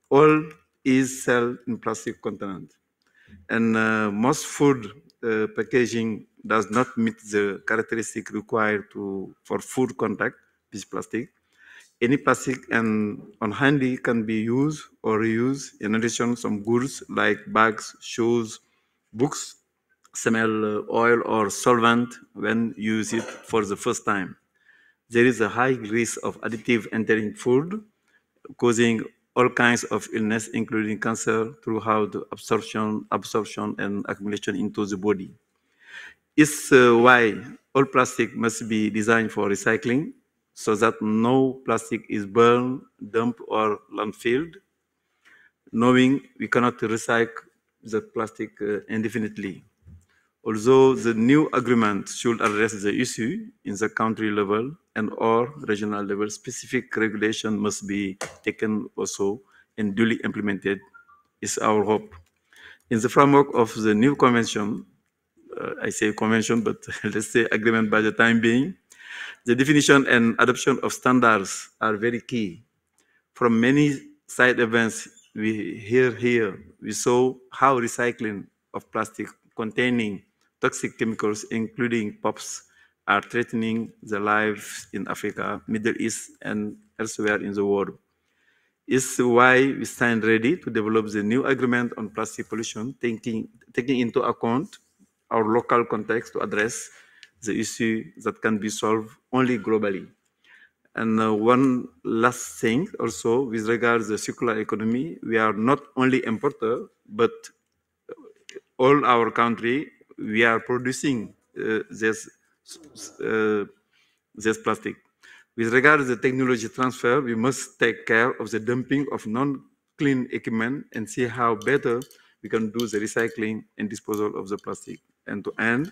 All is sold in plastic containers. And uh, most food uh, packaging does not meet the characteristic required to, for food contact with plastic. Any plastic and on handy can be used or reused. In addition, some goods like bags, shoes, books smell uh, oil or solvent when use it for the first time. There is a high risk of additive entering food, causing all kinds of illness, including cancer, throughout absorption, absorption and accumulation into the body. It's uh, why all plastic must be designed for recycling so that no plastic is burned, dumped, or landfilled, knowing we cannot recycle the plastic uh, indefinitely. Although the new agreement should address the issue in the country level and or regional level, specific regulation must be taken also and duly implemented is our hope. In the framework of the new convention, uh, I say convention, but let's say agreement by the time being, the definition and adoption of standards are very key. From many side events we hear here, we saw how recycling of plastic containing toxic chemicals, including POPs, are threatening the lives in Africa, Middle East, and elsewhere in the world. It's why we stand ready to develop the new agreement on plastic pollution, taking, taking into account our local context to address the issue that can be solved only globally. And uh, one last thing also with regards to the circular economy, we are not only importer, but all our country, we are producing uh, this, uh, this plastic. With regard to the technology transfer, we must take care of the dumping of non-clean equipment and see how better we can do the recycling and disposal of the plastic. And to end,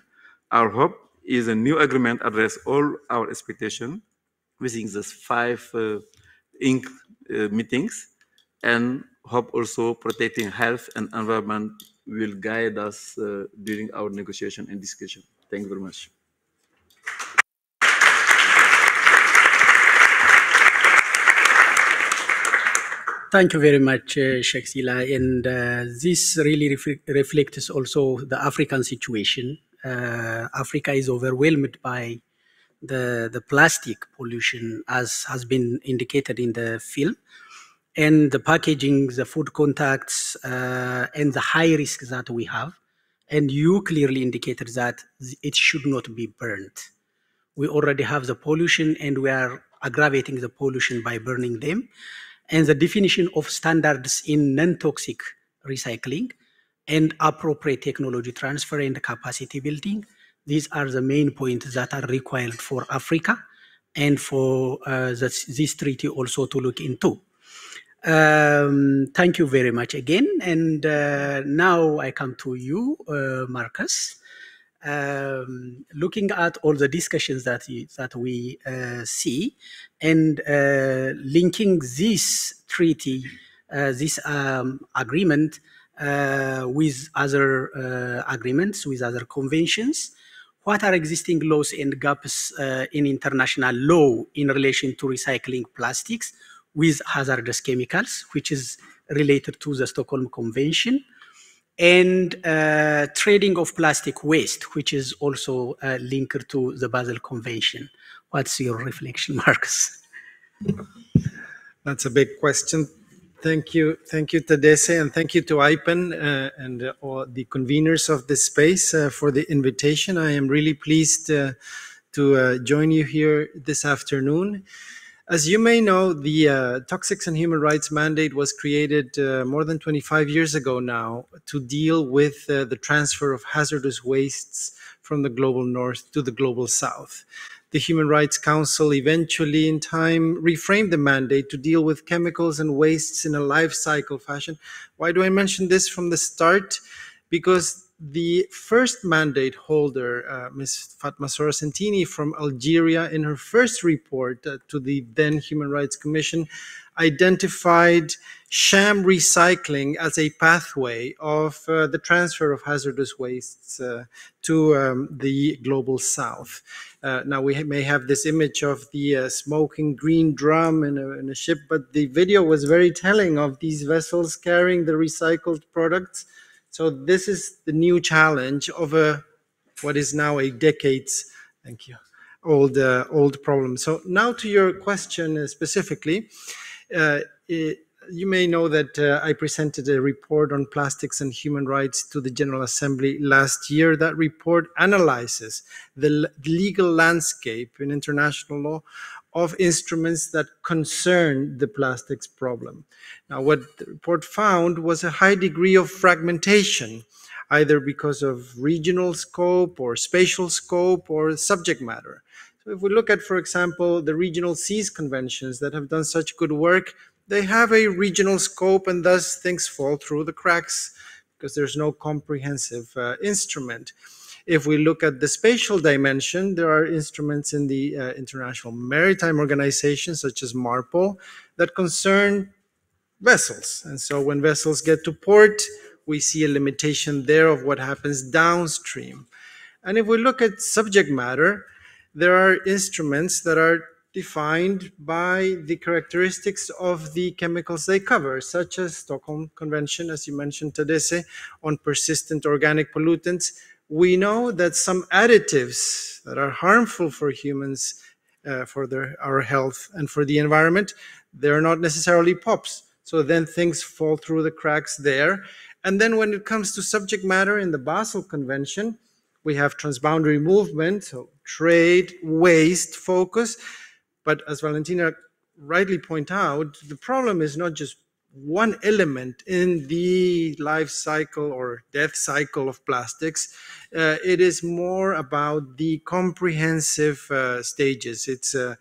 our hope is a new agreement address all our expectations within these five uh, INC uh, meetings and hope also protecting health and environment will guide us uh, during our negotiation and discussion. Thank you very much. Thank you very much, uh, Cheikh Sylla. And uh, this really ref- reflects also the African situation. Uh, Africa is overwhelmed by the, the plastic pollution, as has been indicated in the film, and the packaging, the food contacts, uh, and the high risk that we have. And you clearly indicated that it should not be burned. We already have the pollution, and we are aggravating the pollution by burning them and the definition of standards in non-toxic recycling and appropriate technology transfer and capacity building. These are the main points that are required for Africa and for uh, this, this treaty also to look into. Um, thank you very much again. And uh, now I come to you, uh, Marcos. Um, looking at all the discussions that you, that we uh, see and uh, linking this treaty, uh, this um, agreement uh, with other agreements, with other conventions, what are existing laws and gaps in international law in relation to recycling plastics with hazardous chemicals, which is related to the Stockholm Convention, and uh, trading of plastic waste, which is also uh, linked to the Basel Convention. What's your reflection, Marcos? That's a big question. Thank you, thank you, Tadesse, and thank you to IPEN uh, and uh, all the conveners of this space uh, for the invitation. I am really pleased uh, to join you here this afternoon. As you may know, the uh, Toxics and Human Rights Mandate was created uh, more than 25 years ago now to deal with uh, the transfer of hazardous wastes from the global north to the global south. The Human Rights Council eventually, in time, reframed the mandate to deal with chemicals and wastes in a life cycle fashion. Why do I mention this from the start? Because the first mandate holder, uh, Ms. Fatma Zohra Ksentini from Algeria, in her first report uh, to the then Human Rights Commission, identified sham recycling as a pathway of uh, the transfer of hazardous wastes uh, to um, the global south. Uh, now, we may have this image of the uh, smoking green drum in a, in a ship, but the video was very telling of these vessels carrying the recycled products so this is the new challenge of a what is now a decades, thank you, old uh, old problem. So now to your question uh, specifically, uh, it, you may know that uh, I presented a report on plastics and human rights to the General Assembly last year. That report analyzes the legal landscape in international law of instruments that concern the plastics problem. Now, what the report found was a high degree of fragmentation, either because of regional scope or spatial scope or subject matter. So if we look at, for example, the regional seas conventions that have done such good work, they have a regional scope and thus things fall through the cracks because there's no comprehensive uh, instrument. If we look at the spatial dimension, there are instruments in the uh, International Maritime Organization, such as MARPOL, that concern vessels. And so when vessels get to port, we see a limitation there of what happens downstream. And if we look at subject matter, there are instruments that are defined by the characteristics of the chemicals they cover, such as Stockholm Convention, as you mentioned, Tadesse, on persistent organic pollutants, we know that some additives that are harmful for humans, uh, for their, our health and for the environment, they're not necessarily POPs. So then things fall through the cracks there. And then when it comes to subject matter in the Basel Convention, we have transboundary movement, so trade, waste, focus. But as Valentina rightly point out, the problem is not just one element in the life cycle or death cycle of plastics. Uh, it is more about the comprehensive uh, stages. It's uh,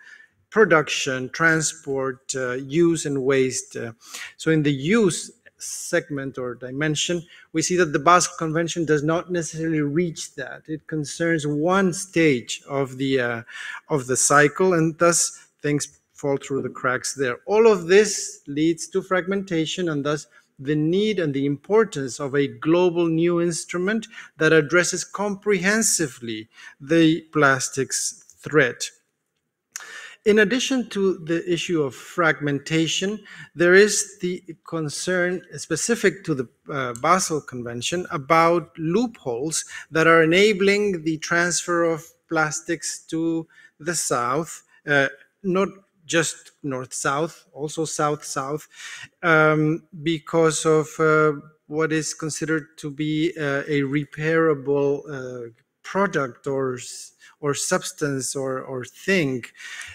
production, transport, uh, use, and waste. Uh, so, in the use segment or dimension, we see that the Basel Convention does not necessarily reach that. It concerns one stage of the of the cycle, and thus things fall through the cracks there. All of this leads to fragmentation and thus the need and the importance of a global new instrument that addresses comprehensively the plastics threat. In addition to the issue of fragmentation, there is the concern specific to the uh, Basel Convention about loopholes that are enabling the transfer of plastics to the South, uh, not just north south, also south south, um, because of uh, what is considered to be uh, a repairable uh, product or or substance or or thing,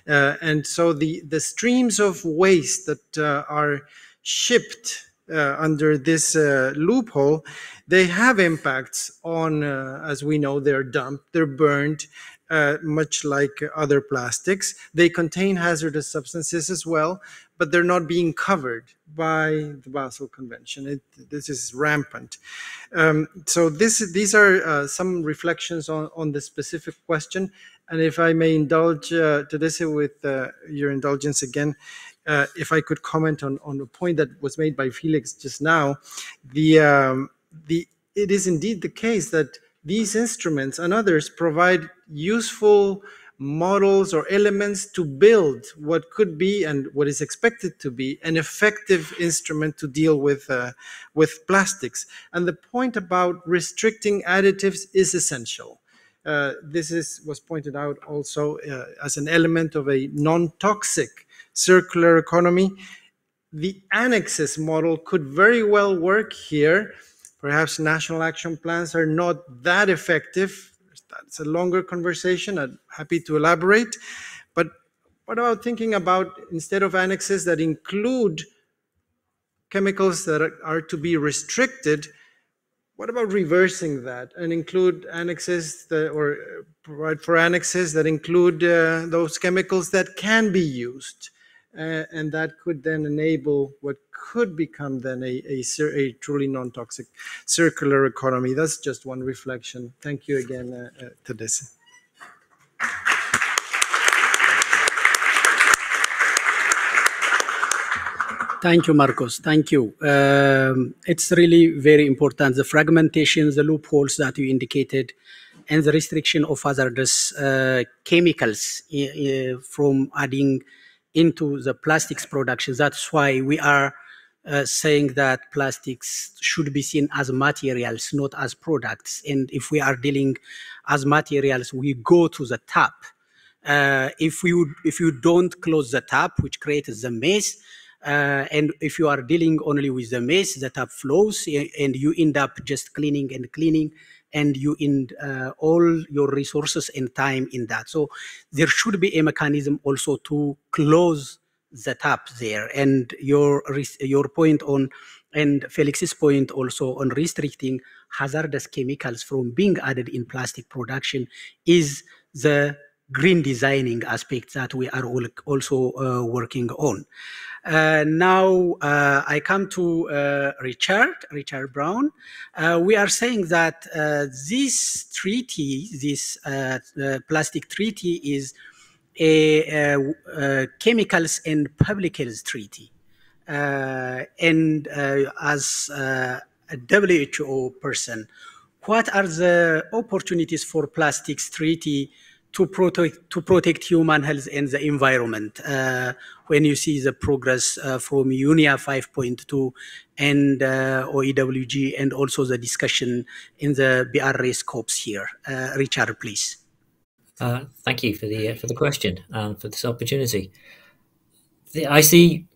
uh, and so the the streams of waste that uh, are shipped. Uh, under this loophole, they have impacts on, as we know, they're dumped, they're burned, uh, much like other plastics. They contain hazardous substances as well, but they're not being covered by the Basel Convention. It, this is rampant. Um, so this, these are uh, some reflections on, on the specific question. And if I may indulge uh, this with uh, your indulgence again, uh, if I could comment on, on a point that was made by Felix just now, the, um, the, it is indeed the case that these instruments and others provide useful models or elements to build what could be and what is expected to be an effective instrument to deal with uh, with plastics. And the point about restricting additives is essential. Uh, this is was pointed out also uh, as an element of a non-toxic circular economy. The annexes model could very well work here Perhaps national action plans are not that effective. That's a longer conversation. I'm happy to elaborate. But what about thinking about instead of annexes that include chemicals that are, to be restricted, what about reversing that and include annexes that, or provide for annexes that include uh, those chemicals that can be used? Uh, and that could then enable what could become then a, a, a truly non-toxic circular economy. That's just one reflection. Thank you again, uh, uh, Tadesse. Thank you, Marcos. Thank you. Um, it's really very important. The fragmentation, the loopholes that you indicated, and the restriction of hazardous uh, chemicals uh, from adding into the plastics production. That's why we are uh, saying that plastics should be seen as materials, not as products. And if we are dealing as materials, we go to the tap. Uh, if you if you don't close the tap, which creates the mess, uh, and if you are dealing only with the mess, the tap flows and you end up just cleaning and cleaning and you in uh, all your resources and time in that. So there should be a mechanism also to close the tap there. And your your point on and Felix's point also on restricting hazardous chemicals from being added in plastic production is the green designing aspect that we are all also uh, working on. Uh, now uh, I come to uh, Richard, Richard Brown. Uh, we are saying that this treaty, this plastic treaty is a, a chemicals and public health treaty. and as a WHO person, what are the opportunities for plastics treaty to protect to protect human health and the environment. Uh, when you see the progress uh, from UNEA 5.2 and uh, OEWG, and also the discussion in the BRS COPs here, uh, Richard, please. Uh, thank you for the uh, for the question and for this opportunity. The, I see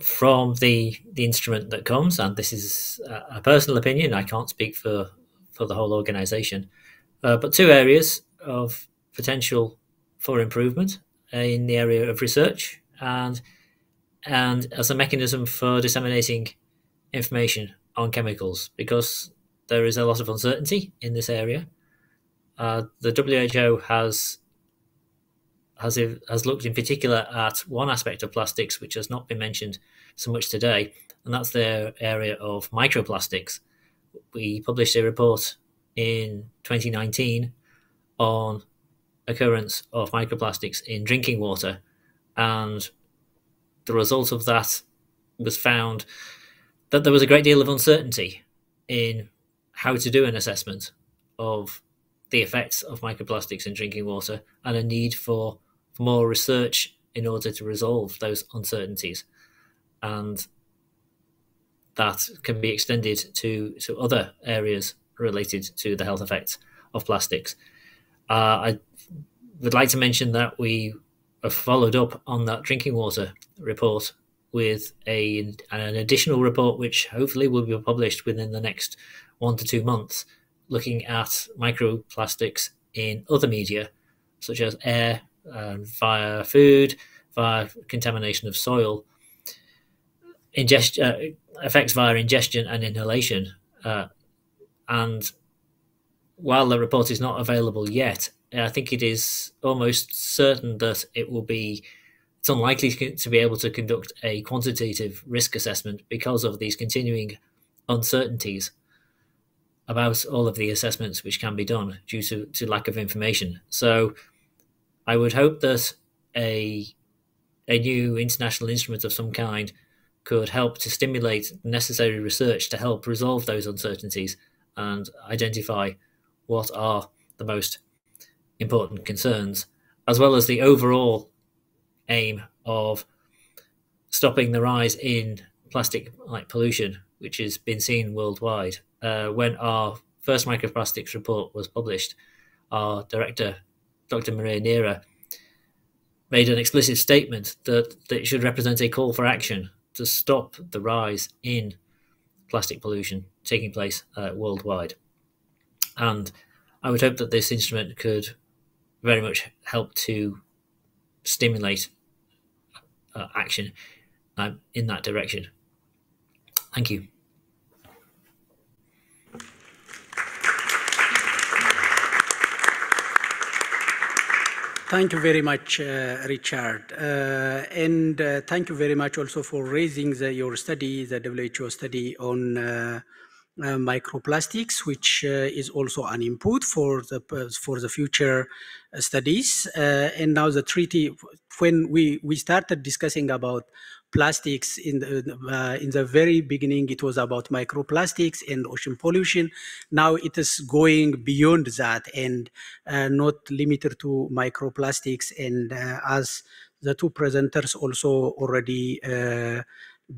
from the the instrument that comes, and this is a, a personal opinion. I can't speak for for the whole organisation, but two areas of potential for improvement in the area of research and and as a mechanism for disseminating information on chemicals because there is a lot of uncertainty in this area. Uh, the WHO has has has looked in particular at one aspect of plastics which has not been mentioned so much today, and that's the area of microplastics. We published a report in 2019 on occurrence of microplastics in drinking water, and the result of that was found that there was a great deal of uncertainty in how to do an assessment of the effects of microplastics in drinking water and a need for more research in order to resolve those uncertainties. And that can be extended to, to other areas related to the health effects of plastics. Uh, I would like to mention that we have followed up on that drinking water report with a an additional report, which hopefully will be published within the next one to two months, looking at microplastics in other media, such as air, uh, via food, via contamination of soil, ingestion uh, effects via ingestion and inhalation. Uh, and while the report is not available yet, I think it is almost certain that it will be. It's unlikely to be able to conduct a quantitative risk assessment because of these continuing uncertainties about all of the assessments which can be done due to, to lack of information. So I would hope that a a new international instrument of some kind could help to stimulate necessary research to help resolve those uncertainties and identify what are the most important concerns, as well as the overall aim of stopping the rise in plastic like pollution, which has been seen worldwide. Uh, when our first microplastics report was published, our director, Dr. Maria Neira, made an explicit statement that, that it should represent a call for action to stop the rise in plastic pollution taking place uh, worldwide. And I would hope that this instrument could very much help to stimulate uh, action um, in that direction. Thank you. Thank you very much, uh, Richard. Uh, and uh, thank you very much also for raising the, your study, the WHO study on uh, uh, microplastics, which uh, is also an input for the for the future studies. and now the treaty, when we, we started discussing about plastics in the uh, in the very beginning it was about microplastics and ocean pollution now it is going beyond that and uh, not limited to microplastics and uh, as the two presenters also already uh,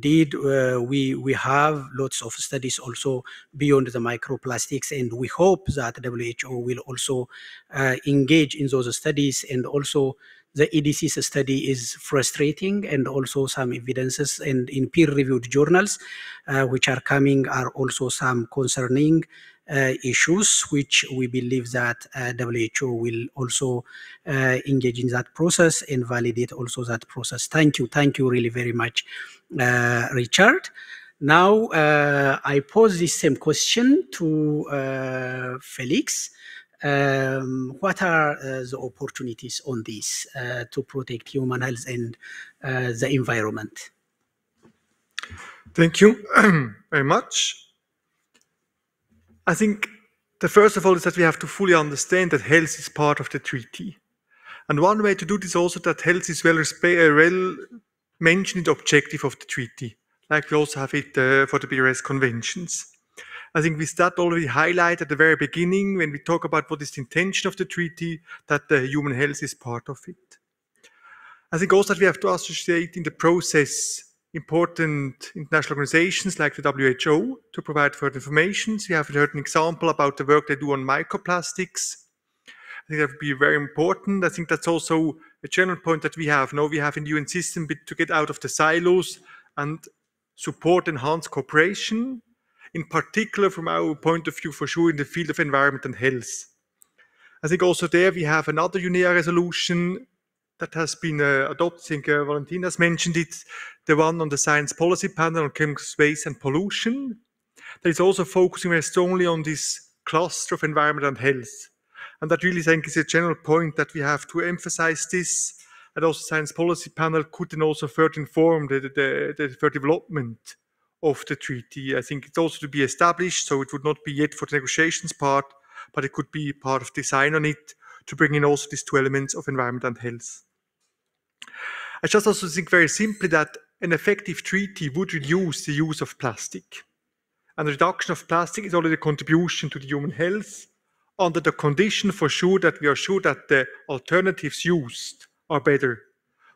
did uh, we we have lots of studies also beyond the microplastics and we hope that WHO will also uh, engage in those studies and also the EDC's study is frustrating and also some evidences and in peer-reviewed journals uh, which are coming are also some concerning uh, issues which we believe that uh, WHO will also uh, engage in that process and validate also that process. Thank you. Thank you really very much, Richard. Now uh, I pose the same question to Felix um, what are uh, the opportunities on this uh, to protect human health and uh, the environment? Thank you very much. I think the first of all is that we have to fully understand that health is part of the treaty. And one way to do this also that health is well, well mentioned objective of the treaty, like we also have it uh, for the BRS conventions. I think with that already highlight at the very beginning when we talk about what is the intention of the treaty, that the human health is part of it. I think also that we have to associate in the process important international organizations like the WHO to provide further information. We have heard an example about the work they do on microplastics. I think that would be very important. I think that's also a general point that we have. Now we have in the UN system to get out of the silos and support enhanced cooperation in particular from our point of view, for sure, in the field of environment and health. I think also there we have another UNEA resolution that has been uh, adopted. I think uh, Valentina has mentioned it, the one on the science policy panel on chemical waste and pollution. That is also focusing very strongly on this cluster of environment and health. And that really, I think, is a general point that we have to emphasize this. And also, science policy panel could then also further inform the, the, the, the development of the treaty. I think it's also to be established, so it would not be yet for the negotiations part, but it could be part of design on it to bring in also these two elements of environment and health. I just also think very simply that an effective treaty would reduce the use of plastic. And the reduction of plastic is already a contribution to the human health under the condition for sure that we are sure that the alternatives used are better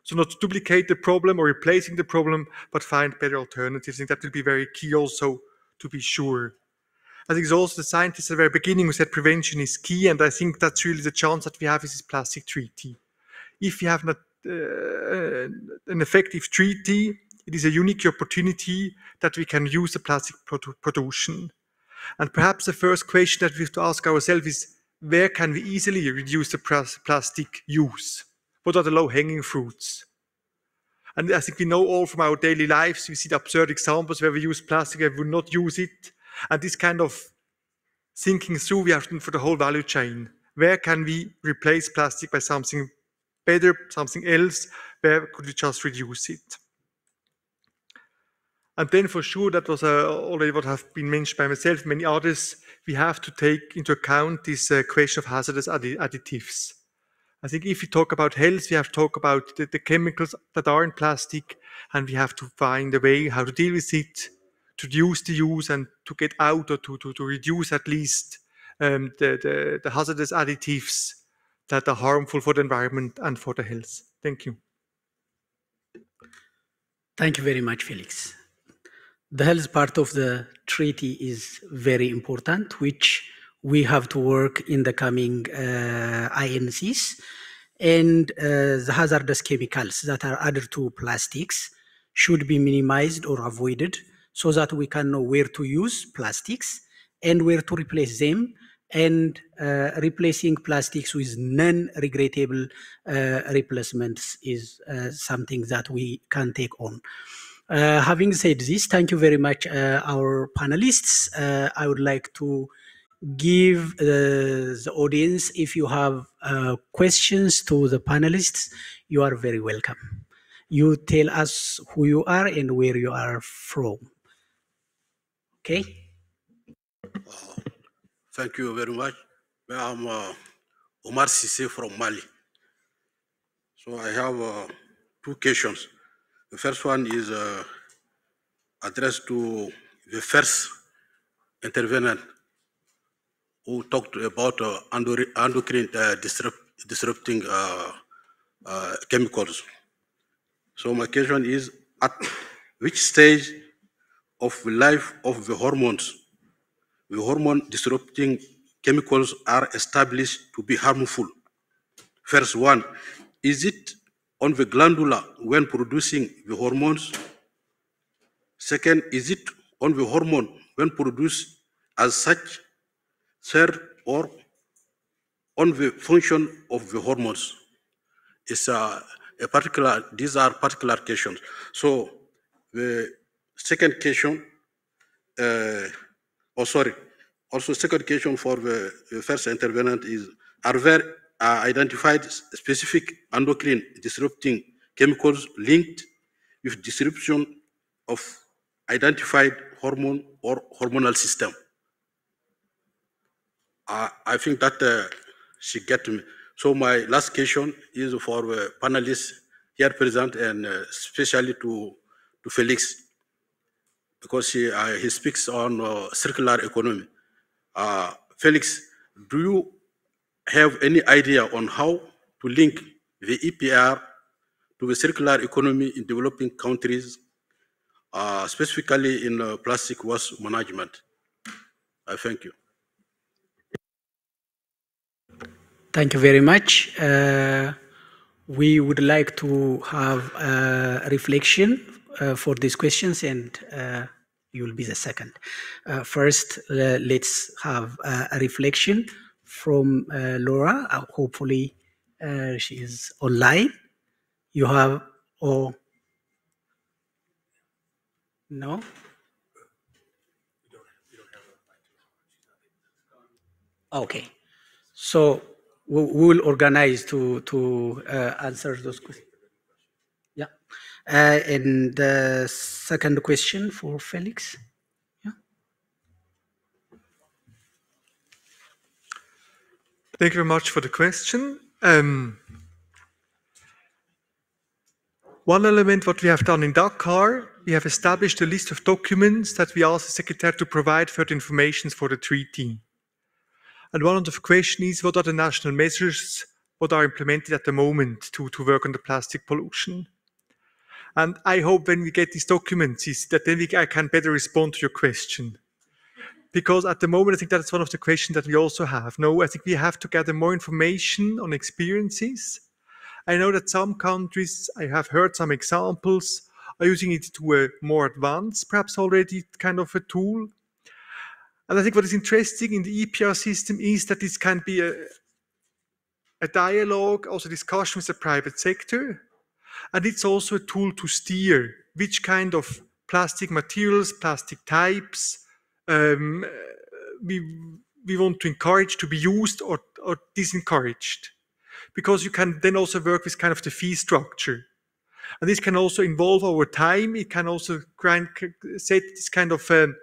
so not to duplicate the problem or replacing the problem, but find better alternatives. And that will be very key also to be sure. I think it's also the scientists at the very beginning who said prevention is key, and I think that's really the chance that we have with this plastic treaty. If you have not, uh, an effective treaty, it is a unique opportunity that we can use the plastic production. And perhaps the first question that we have to ask ourselves is, where can we easily reduce the plastic use? What are the low-hanging fruits? And I think we know all from our daily lives, we see the absurd examples where we use plastic and we will not use it. And this kind of thinking through, we have to for the whole value chain. Where can we replace plastic by something better, something else? Where could we just reduce it? And then for sure, that was uh, already what have been mentioned by myself, many others, we have to take into account this uh, question of hazardous additives. I think if we talk about health, we have to talk about the, the, chemicals that are in plastic, and we have to find a way how to deal with it, to reduce the use and to get out or to, to, to reduce at least um, the, the, the hazardous additives that are harmful for the environment and for the health. Thank you. Thank you very much, Felix. The health part of the treaty is very important, which we have to work in the coming uh, INCs. And uh, the hazardous chemicals that are added to plastics should be minimized or avoided so that we can know where to use plastics and where to replace them and uh, replacing plastics with non-regrettable uh, replacements is uh, something that we can take on. Uh, having said this, thank you very much, uh, our panelists. Uh, I would like to give the audience, if you have questions to the panelists, you are very welcome. You tell us who you are and where you are from. Okay? Thank you very much. I'm uh, Omar Sisse from Mali. So I have uh, two questions. The first one is uh, addressed to the first intervenant who talked about uh, endocrine uh, disrupt, disrupting uh, uh, chemicals. So my question is, at which stage of the life of the hormones the hormone disrupting chemicals are established to be harmful. First one, is it on the glandula when producing the hormones? Second, is it on the hormone when produced as such? Third, or on the function of the hormones? It's a, a particular, these are particular questions. So the second question, uh, Oh, sorry. Also, second question for the, first intervenant is, are there uh, identified specific endocrine disrupting chemicals linked with disruption of identified hormone or hormonal system? Uh, I think that uh, she get me. So my last question is for the panelists here present and uh, especially to, to Felix because he, uh, he speaks on uh, circular economy. Uh, Felix, do you have any idea on how to link the EPR to the circular economy in developing countries, uh, specifically in uh, plastic waste management? I thank you. Thank you very much. Uh, we would like to have a reflection uh, for these questions and uh, you will be the second. Uh, first, let's have a reflection from Laura. hopefully, she is online. You have, or no? Okay, so we will organize to to uh, answer those questions. Uh, and the second question for Felix. Thank you very much for the question. Um, one element what we have done in Dakar, we have established a list of documents that we ask the Secretary to provide further information for the treaty. And one of the questions is what are the national measures what are implemented at the moment to, to work on the plastic pollution? And I hope when we get these documents is that then we, I can better respond to your question. Because at the moment, I think that's one of the questions that we also have. No, I think we have to gather more information on experiences. I know that some countries, I have heard some examples, are using it to a more advanced, perhaps already kind of a tool. And I think what is interesting in the EPR system is that this can be a, a dialogue, also discussion with the private sector, and it's also a tool to steer which kind of plastic materials, plastic types um, we, we want to encourage to be used or, or disencouraged. Because you can then also work with kind of the fee structure. And this can also involve over time. It can also set this kind of um,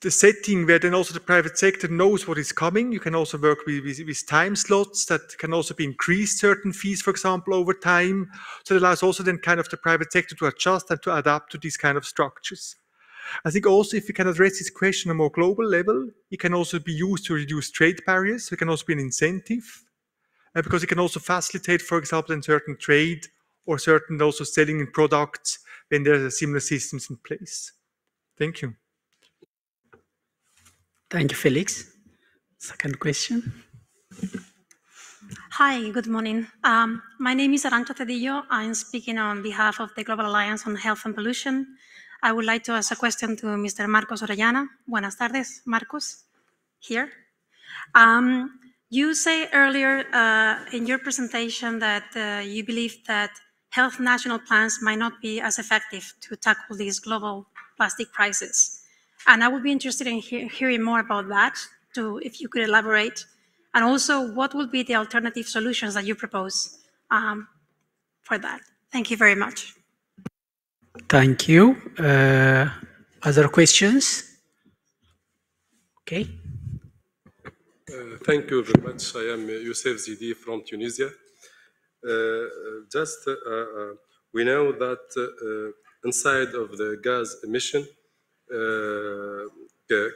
the setting where then also the private sector knows what is coming. You can also work with, with, with, time slots that can also be increased certain fees, for example, over time. So it allows also then kind of the private sector to adjust and to adapt to these kind of structures. I think also if we can address this question on a more global level, it can also be used to reduce trade barriers. So it can also be an incentive uh, because it can also facilitate, for example, in certain trade or certain also selling in products when there are similar systems in place. Thank you. Thank you, Felix. Second question. Hi, good morning. Um, my name is Arancha Cedillo. I'm speaking on behalf of the Global Alliance on Health and Pollution. I would like to ask a question to Mr. Marcos Orellana. Buenas tardes, Marcos. Here. Um, you say earlier uh, in your presentation that uh, you believe that health national plans might not be as effective to tackle these global plastic crisis. And I would be interested in he hearing more about that, if you could elaborate. And also, what would be the alternative solutions that you propose um, for that? Thank you very much. Thank you. Uh, other questions? Okay. Uh, thank you very much. I am Youssef Zidi from Tunisia. Uh, just uh, uh, we know that uh, inside of the gas emission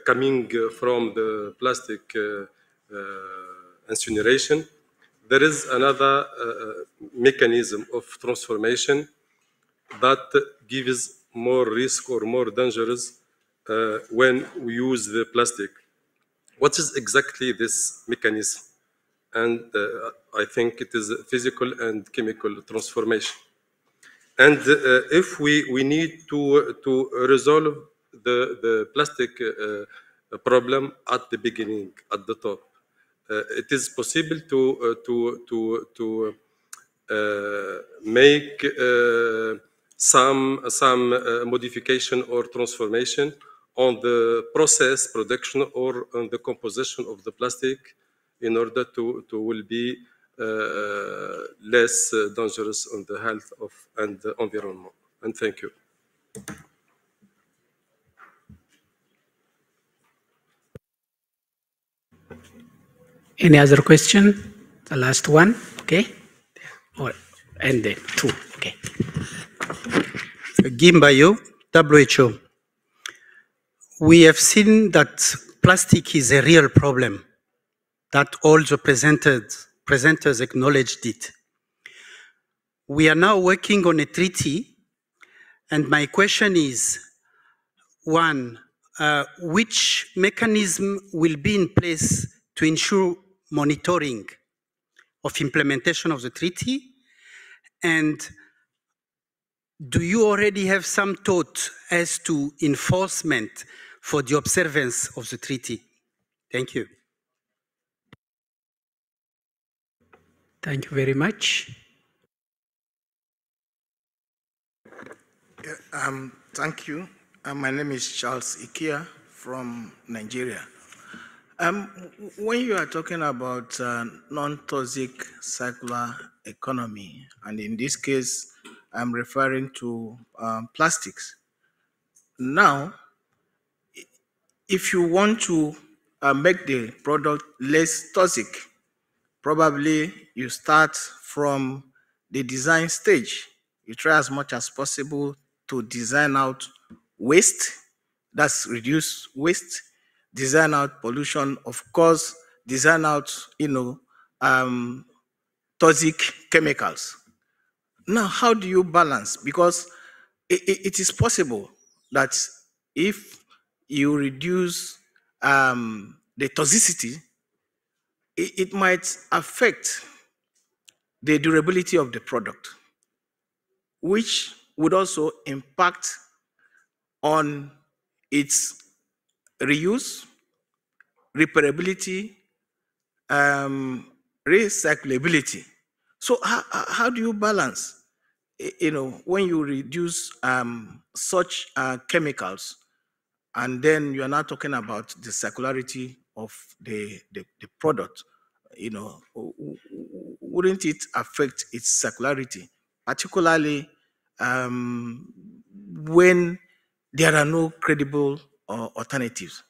coming from the plastic incineration, there is another mechanism of transformation that gives more risk or more dangerous uh, when we use the plastic. What is exactly this mechanism? And uh, I think it is physical and chemical transformation. And uh, if we, we need to, to resolve the, the plastic uh, problem at the beginning, at the top, uh, it is possible to, uh, to, to, to make some, some modification or transformation on the process production or on the composition of the plastic in order to, to will be uh, less uh, dangerous on the health of and the environment. And thank you. Any other question? The last one, okay? Or, and then two, okay. Gimbayo, WHO we have seen that plastic is a real problem, that all the presenters, presenters acknowledged it. We are now working on a treaty, and my question is, one, uh, which mechanism will be in place to ensure monitoring of implementation of the treaty? And do you already have some thought as to enforcement for the observance of the treaty. Thank you. Thank you very much. Yeah, um, thank you. Uh, my name is Charles Ikia from Nigeria. Um, when you are talking about uh, non-toxic circular economy, and in this case, I'm referring to um, plastics. Now, if you want to uh, make the product less toxic, probably you start from the design stage. You try as much as possible to design out waste, that's reduce waste, design out pollution, of course, design out, you know, um, toxic chemicals. Now, how do you balance? Because it, it is possible that if you reduce um, the toxicity, it, it might affect the durability of the product, which would also impact on its reuse, repairability, um, recyclability. So how, how do you balance, you know, when you reduce um, such uh, chemicals and then you are now talking about the circularity of the, the, the product. You know, wouldn't it affect its circularity, particularly um, when there are no credible uh, alternatives?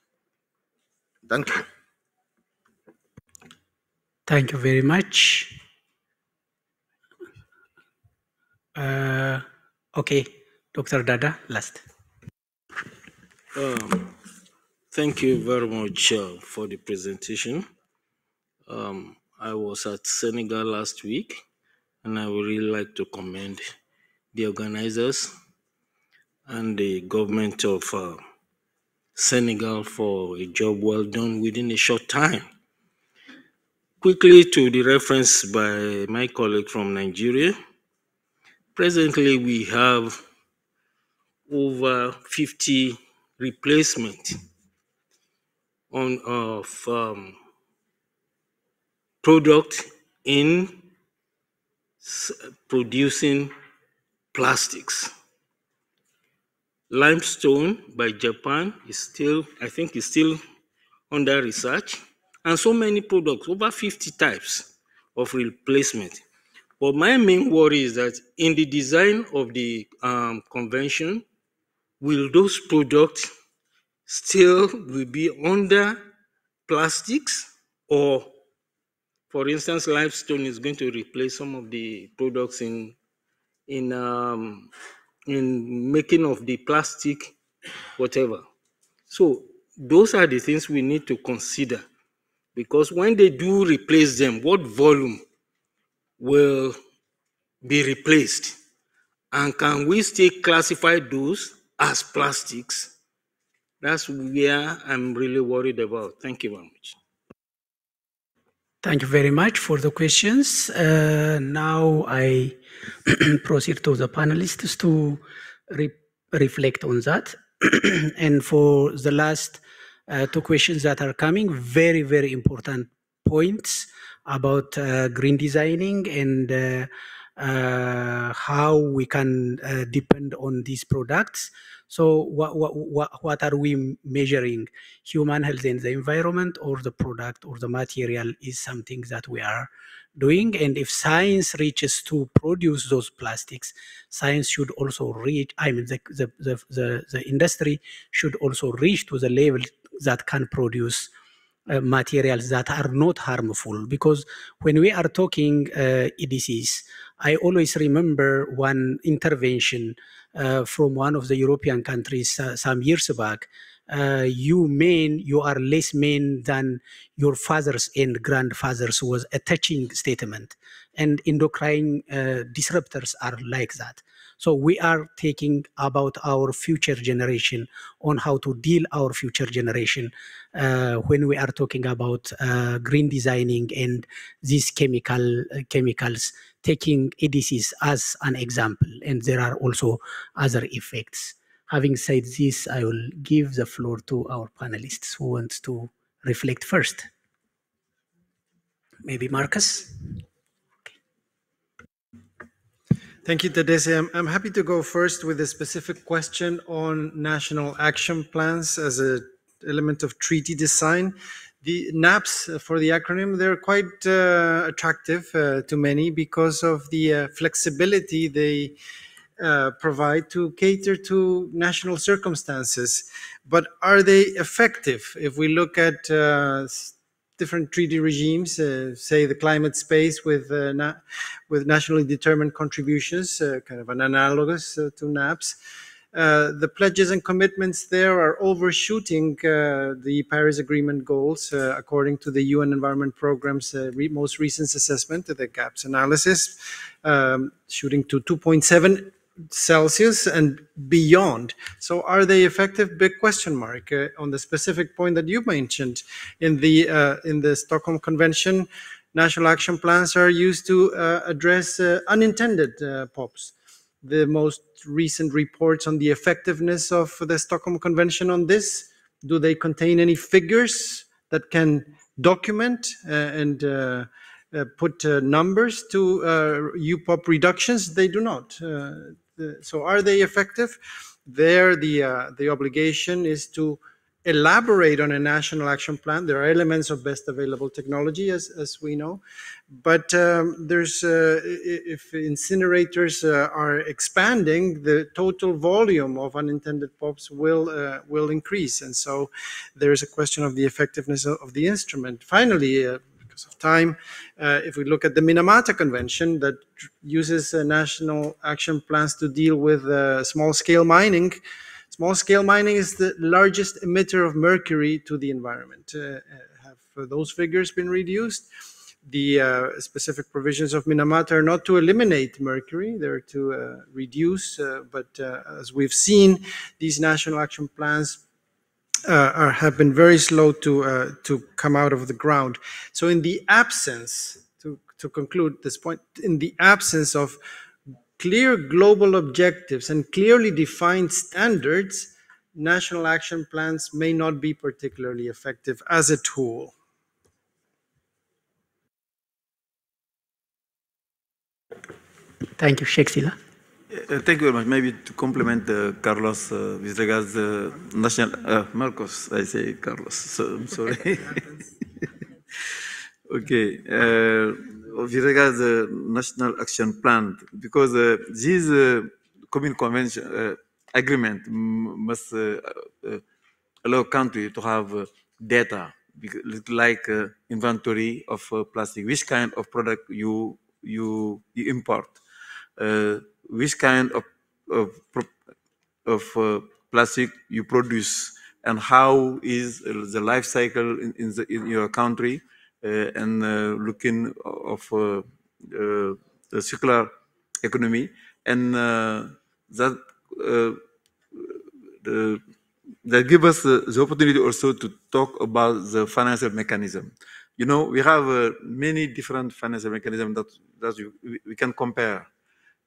Thank you. Thank you very much. Uh, okay, Dr. Dada, last. Um, thank you very much uh, for the presentation. Um, I was at Senegal last week, and I would really like to commend the organizers and the government of uh, Senegal for a job well done within a short time. Quickly to the reference by my colleague from Nigeria. Presently, we have over 50 replacement on of um, product in producing plastics. Limestone by Japan is still, I think, is still under research, and so many products, over 50 types of replacement. But my main worry is that in the design of the um, convention, will those products still will be under plastics? Or for instance limestone is going to replace some of the products in in um, in making of the plastic whatever. So those are the things we need to consider. Because when they do replace them what volume will be replaced. And can we still classify those as plastics? That's where i'm really worried about. Thank you very much. Thank you very much for the questions. Uh, now I proceed to the panelists to re reflect on that. and for the last uh, two questions that are coming, very, very important points about uh, green designing and uh, uh, how we can depend on these products. So what, what, what, are we measuring? Human health and the environment or the product or the material is something that we are doing. And if science reaches to produce those plastics, science should also reach, I mean, the, the, the, the industry should also reach to the level that can produce uh, materials that are not harmful because when we are talking uh, EDCs, I always remember one intervention uh, from one of the European countries uh, some years back. Uh, you men, you are less men than your fathers and grandfathers was a touching statement. And endocrine disruptors are like that. So we are taking about our future generation on how to deal our future generation when we are talking about uh, green designing and these chemical uh, chemicals taking EDCs as an example, and there are also other effects. Having said this, I will give the floor to our panelists who wants to reflect first. Maybe Marcos? Thank you, Tadesse. I'm, I'm happy to go first with a specific question on national action plans as an element of treaty design. The NAPs, uh, for the acronym, they're quite uh, attractive uh, to many because of the uh, flexibility they uh, provide to cater to national circumstances. But are they effective? If we look at uh, different treaty regimes, say the climate space with na with nationally determined contributions, kind of an analogous to NAPs, uh, the pledges and commitments there are overshooting uh, the Paris Agreement goals, uh, according to the UN Environment Programme's uh, re most recent assessment, the GAPS analysis, um, shooting to 2.7 Celsius and beyond. So, are they effective? Big question mark uh, on the specific point that you mentioned in the in the Stockholm Convention. National action plans are used to address unintended POPs the most recent reports on the effectiveness of the Stockholm Convention on this? Do they contain any figures that can document uh, and uh, uh, put uh, numbers to UPOP uh, reductions? They do not. Uh, the, so are they effective? There, the, the obligation is to elaborate on a national action plan. There are elements of best available technology, as, as we know, but um, there's uh, if incinerators uh, are expanding, the total volume of unintended POPs will uh, will increase, and so there is a question of the effectiveness of the instrument. Finally. Uh, because of time, uh, if we look at the Minamata Convention that uses uh, national action plans to deal with small-scale mining, Small scale mining is the largest emitter of mercury to the environment. Uh, uh have those figures been reduced? The uh, specific provisions of Minamata are not to eliminate mercury, they're to uh, reduce, uh, but uh, as we've seen, these national action plans are, have been very slow to, to come out of the ground. So in the absence, to, to conclude this point, in the absence of clear global objectives and clearly defined standards, national action plans may not be particularly effective as a tool. Thank you, Cheikh Sylla. Uh, thank you very much. Maybe to complement uh, Carlos uh, with regards to national, uh, Marcos, I say Carlos, so I'm sorry. okay. Uh, with regards to national action plan, because uh, this uh, common convention uh, agreement must allow country to have data like inventory of plastic, which kind of product you you, you import, uh, which kind of of, of plastic you produce, and how is the life cycle in, in, the, in your country, and uh, looking of uh, the circular economy, and that the, that give us the, the opportunity also to talk about the financial mechanism. You know, we have uh, many different financial mechanisms that, that we, we can compare.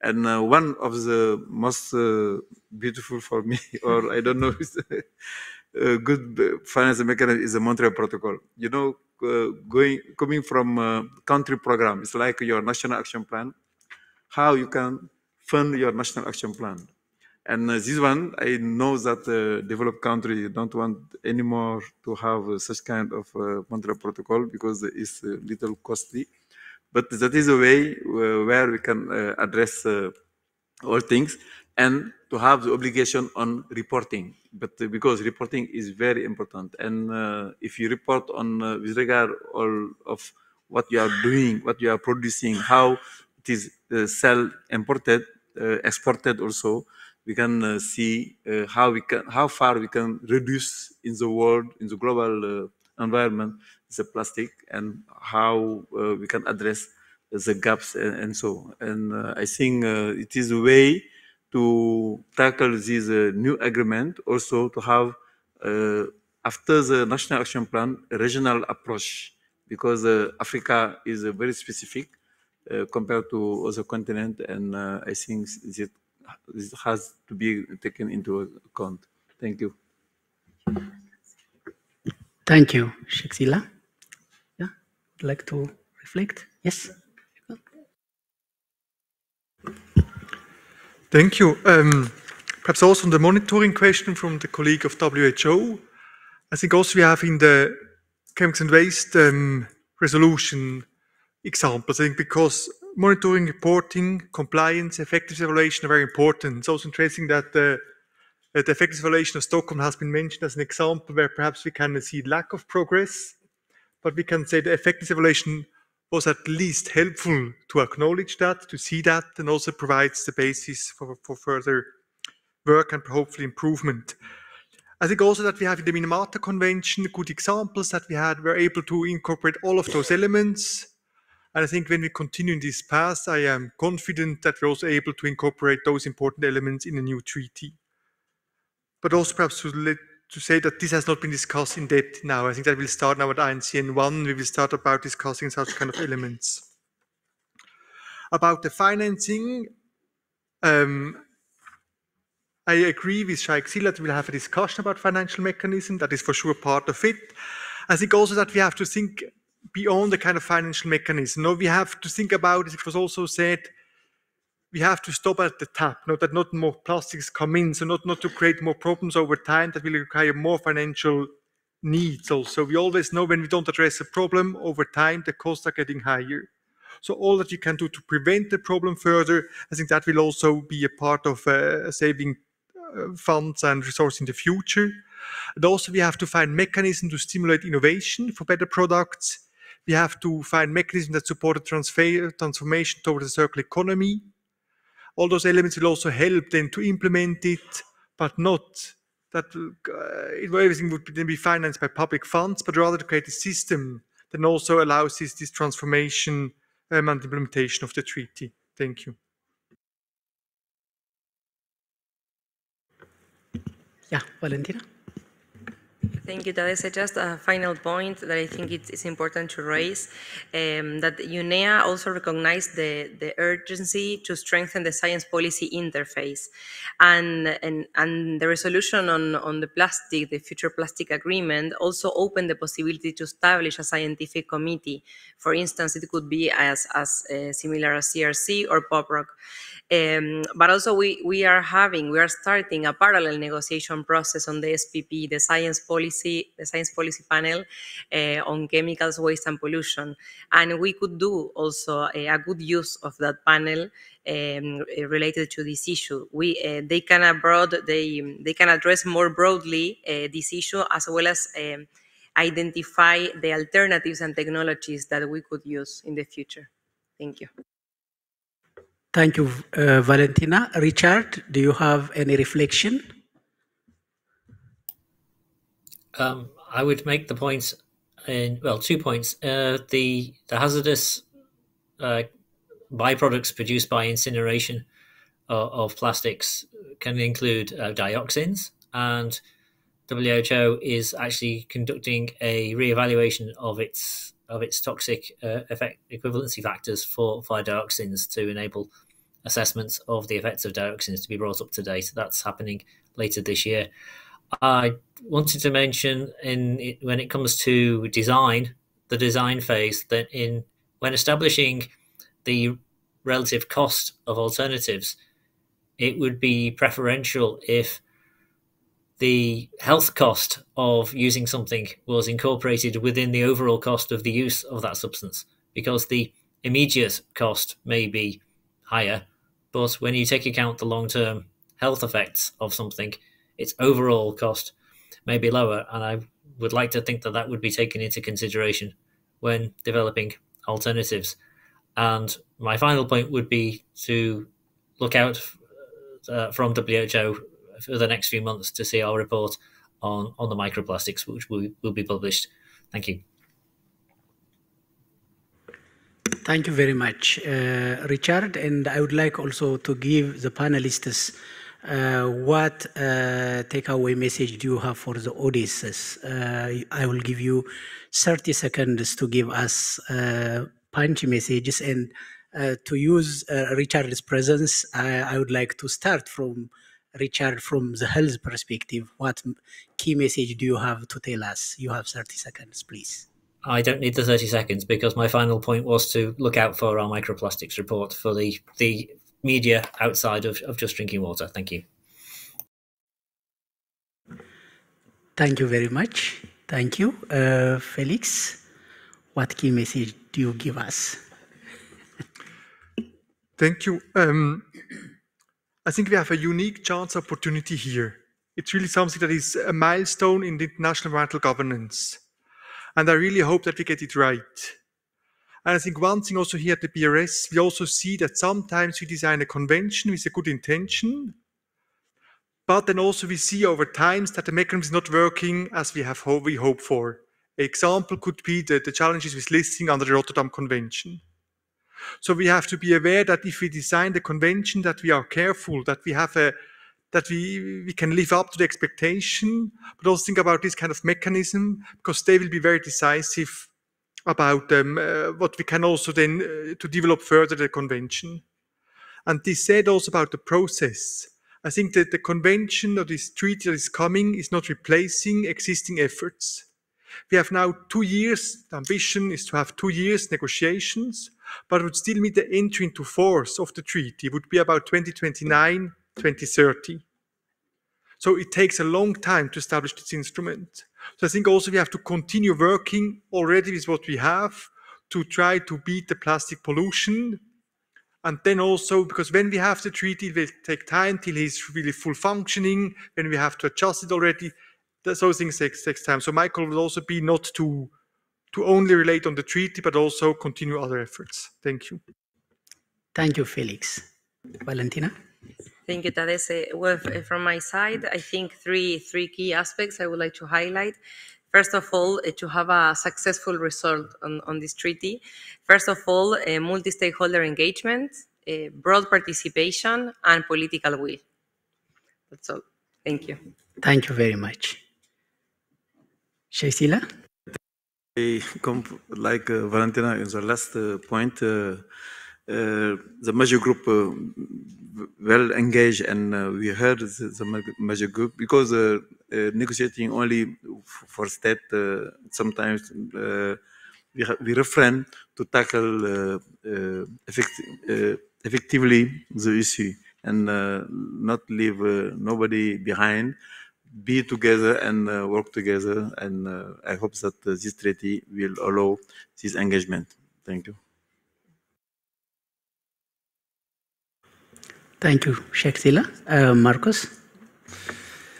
And uh, one of the most uh, beautiful for me, or I don't know, a good uh, financial mechanism is the Montreal Protocol. You know, uh, going coming from uh, country program, it's like your national action plan. How you can fund your national action plan. And uh, this one, I know that uh, developed country don't want anymore to have uh, such kind of uh, Montreal Protocol because it's a little costly. But that is a way uh, where we can uh, address uh, all things and to have the obligation on reporting. But because reporting is very important, and uh, if you report on uh, with regard all of what you are doing, what you are producing, how it is uh, sell imported, uh, exported also, we can uh, see uh, how we can how far we can reduce in the world in the global uh, environment the plastic and how we can address the gaps and, and so and i think it is a way to tackle this uh, new agreement also to have uh, after the national action plan a regional approach because uh, africa is very specific compared to other continent and i think it, this has to be taken into account thank you Thank you, Cheikh Sylla. Yeah, would like to reflect? Yes. Thank you. Um, perhaps also on the monitoring question from the colleague of WHO. I think also we have in the chemicals and waste um, resolution examples. I think because monitoring, reporting, compliance, effective evaluation are very important. It's also interesting that the, effective evaluation of Stockholm has been mentioned as an example where perhaps we can see lack of progress, but we can say the effective evaluation was at least helpful to acknowledge that, to see that, and also provides the basis for, for further work and hopefully improvement. I think also that we have in the Minamata Convention good examples that we had were able to incorporate all of those elements. And I think when we continue in this path, I am confident that we're also able to incorporate those important elements in a new treaty. But also perhaps to, let, to say that this has not been discussed in depth now. I think that we will start now at INCN 1. We will start about discussing such kind of elements. About the financing, um, I agree with Cheikh Sylla that we'll have a discussion about financial mechanism. That is for sure part of it. I think also that we have to think beyond the kind of financial mechanism. No, we have to think about, as it was also said, we have to stop at the tap, not that not more plastics come in, so not, not to create more problems over time that will require more financial needs also. We always know when we don't address a problem over time, the costs are getting higher. So all that you can do to prevent the problem further, I think that will also be a part of uh, saving uh, funds and resources in the future. And also we have to find mechanisms to stimulate innovation for better products. We have to find mechanisms that support the transfer, transformation towards a circular economy. All those elements will also help then to implement it, but not that uh, everything would then be financed by public funds, but rather to create a system that also allows this, this transformation um, and implementation of the treaty. Thank you. Yeah, Valentina. Thank you, Tadesse. Just a final point that I think it's, it's important to raise, um, that UNEA also recognized the, the urgency to strengthen the science policy interface. And, and, and the resolution on, on the plastic, the future plastic agreement, also opened the possibility to establish a scientific committee. For instance, it could be as, as uh, similar as CRC or POPRC. Um, but also we, we are having, we are starting a parallel negotiation process on the SPP, the science policy, the science policy panel uh, on chemicals, waste and pollution. And we could do also a, a good use of that panel um, related to this issue. We, uh, they can abroad, they, they can address more broadly uh, this issue as well as identify the alternatives and technologies that we could use in the future. Thank you. Thank you, uh, Valentina. Richard, do you have any reflection? Um, I would make the point in well, two points. Uh, the the hazardous uh, byproducts produced by incineration of, of plastics can include uh, dioxins, and WHO is actually conducting a reevaluation of its of its toxic uh, effect equivalency factors for, for dioxins to enable assessments of the effects of dioxins to be brought up to date. That's happening later this year. I wanted to mention in when it comes to design, the design phase, that in when establishing the relative cost of alternatives, it would be preferential if the health cost of using something was incorporated within the overall cost of the use of that substance because the immediate cost may be higher but when you take account the long-term health effects of something its overall cost may be lower and i would like to think that that would be taken into consideration when developing alternatives and my final point would be to look out uh, from who for the next few months to see our report on, on the microplastics, which will, will be published. Thank you. Thank you very much, uh, Richard. And I would like also to give the panelists uh, what uh, takeaway message do you have for the audiences? Uh, I will give you 30 seconds to give us uh, punchy messages. And uh, to use Richard's presence, I, I would like to start from Richard, from the health perspective, what key message do you have to tell us? You have 30 seconds, please. I don't need the 30 seconds because my final point was to look out for our microplastics report for the, the media outside of, of just drinking water. Thank you. Thank you very much. Thank you. Uh, Felix, what key message do you give us? Thank you. Um, I think we have a unique chance opportunity here. It's really something that is a milestone in the international environmental governance. And I really hope that we get it right. And I think one thing also here at the BRS, we also see that sometimes we design a convention with a good intention, but then also we see over times that the mechanism is not working as we have we hope for. An example could be the, the challenges with listing under the Rotterdam Convention. So we have to be aware that if we design the convention, that we are careful, that we have a that we, we can live up to the expectation, but also think about this kind of mechanism because they will be very decisive about um, uh, what we can also then uh, to develop further the convention. And this said also about the process. I think that the convention or this treaty that is coming is not replacing existing efforts. We have now two years. The ambition is to have two years negotiations but would still meet the entry into force of the treaty it would be about 2029, 2030. So it takes a long time to establish this instrument. So I think also we have to continue working already with what we have to try to beat the plastic pollution. And then also, because when we have the treaty, it will take time till it's really full functioning. When we have to adjust it already, those things take, time. So my call will also be not to to only relate on the treaty, but also continue other efforts. Thank you. Thank you, Felix. Valentina? Thank you, Tadesse. Well, from my side, I think three, three key aspects I would like to highlight. First of all, uh, to have a successful result on, on this treaty. First of all, a multi-stakeholder engagement, a broad participation, and political will. That's all. Thank you. Thank you very much. Cheikh Sylla? I comp- like uh, Valentina in the last uh, point, uh, uh, the major group uh, well engaged, and uh, we heard the, the major group because negotiating only for state sometimes we, we refrain to tackle effect- effectively the issue and uh, not leave uh, nobody behind be together and uh, work together. And I hope that this treaty will allow this engagement. Thank you. Thank you, Cheikh Sylla. Uh, Marcos?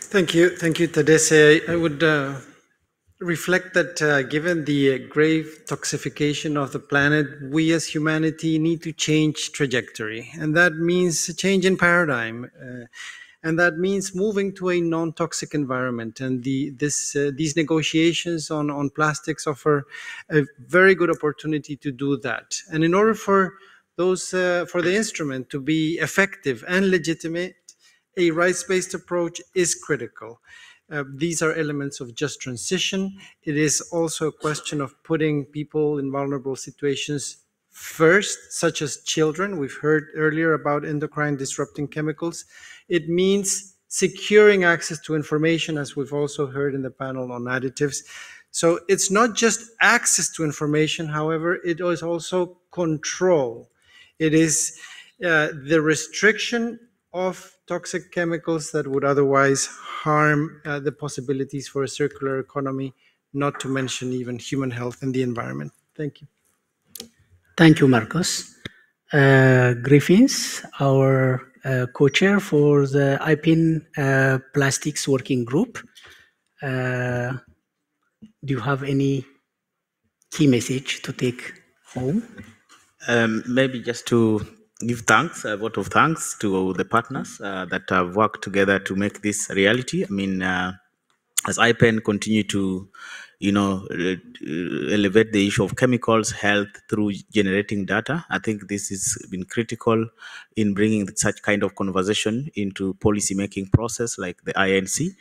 Thank you, thank you, Tadesse. I would uh, reflect that uh, given the uh, grave toxification of the planet, we as humanity need to change trajectory, and that means a change in paradigm. Uh, and that means moving to a non-toxic environment. And the, this, uh, these negotiations on, on plastics offer a very good opportunity to do that. And in order for those uh, for the instrument to be effective and legitimate, a rights-based approach is critical. Uh, these are elements of just transition. It is also a question of putting people in vulnerable situations first, such as children. We've heard earlier about endocrine disrupting chemicals. It means securing access to information, as we've also heard in the panel on additives. So it's not just access to information, however, it is also control. It is uh, the restriction of toxic chemicals that would otherwise harm uh, the possibilities for a circular economy, not to mention even human health and the environment. Thank you. Thank you, Marcos. Uh, Griffins, our uh, co-chair for the IPEN uh, Plastics Working Group. Uh, do you have any key message to take home? Um, maybe just to give thanks, a vote of thanks to the partners uh, that have worked together to make this reality. I mean, uh, as IPEN continue to, you know, uh, elevate the issue of chemicals health through generating data, I think this has been critical in bringing such kind of conversation into policy making process like the INC.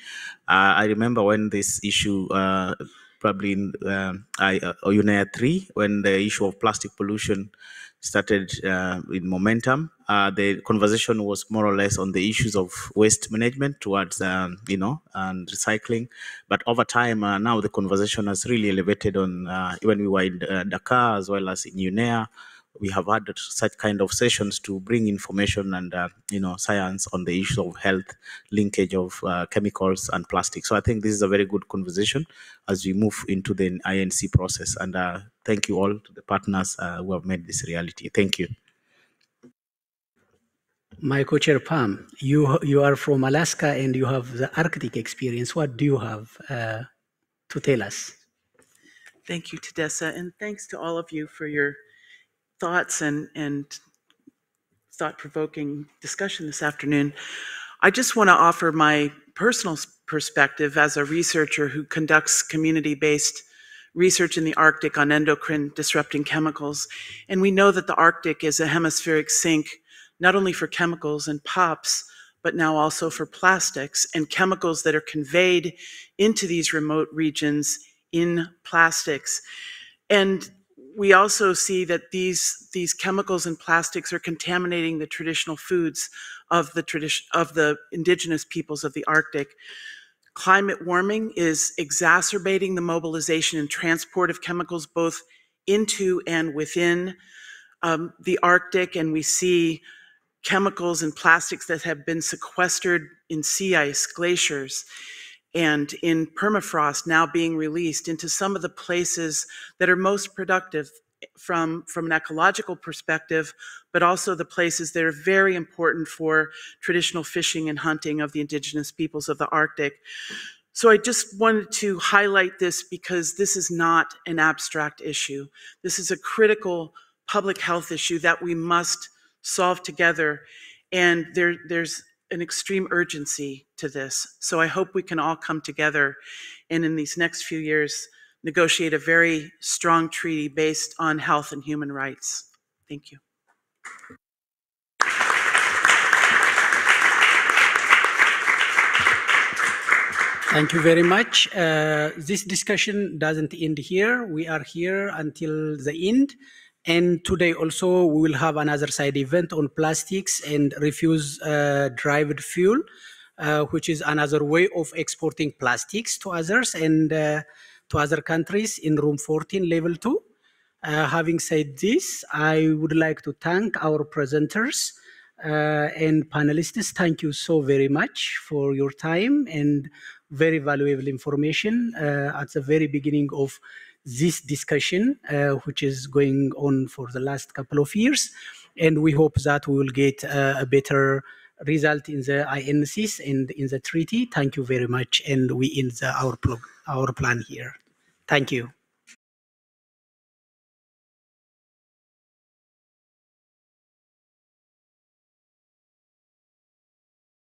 Uh, I remember when this issue. Uh, probably in um, I, uh, UNEA 3 when the issue of plastic pollution started uh, in momentum. Uh, the conversation was more or less on the issues of waste management towards, um, you know, and recycling. But over time, uh, now the conversation has really elevated on, uh, when we were in uh, Dakar as well as in UNEA, we have had such kind of sessions to bring information and uh, you know science on the issue of health linkage of uh, chemicals and plastic so i think this is a very good conversation as we move into the inc process and uh, thank you all to the partners uh, who have made this reality thank you My co-chair Pam, you you are from Alaska and you have the Arctic experience. What do you have uh, to tell us? Thank you, Tadesse, and thanks to all of you for your thoughts and, and thought-provoking discussion this afternoon. I just want to offer my personal perspective as a researcher who conducts community-based research in the Arctic on endocrine disrupting chemicals. And we know that the Arctic is a hemispheric sink, not only for chemicals and POPs, but now also for plastics and chemicals that are conveyed into these remote regions in plastics. And we also see that these, these chemicals and plastics are contaminating the traditional foods of the tradition of the indigenous peoples of the Arctic. Climate warming is exacerbating the mobilization and transport of chemicals both into and within um, the Arctic, and we see chemicals and plastics that have been sequestered in sea ice, glaciers, and in permafrost now being released into some of the places that are most productive from, from an ecological perspective, but also the places that are very important for traditional fishing and hunting of the indigenous peoples of the Arctic. So I just wanted to highlight this because this is not an abstract issue. This is a critical public health issue that we must solve together. And there, there's an extreme urgency to this. So I hope we can all come together and in these next few years negotiate a very strong treaty based on health and human rights. Thank you. Thank you very much. Uh, this discussion doesn't end here. We are here until the end. And today also we will have another side event on plastics and refuse uh, derived fuel, uh, which is another way of exporting plastics to others and uh, to other countries in room 14, level two. Uh, having said this, I would like to thank our presenters uh, and panelists. Thank you so very much for your time and very valuable information uh, at the very beginning of this discussion, uh, which is going on for the last couple of years. And we hope that we will get uh, a better result in the INCs and in the treaty. Thank you very much. And we end the, our, our plan here. Thank you.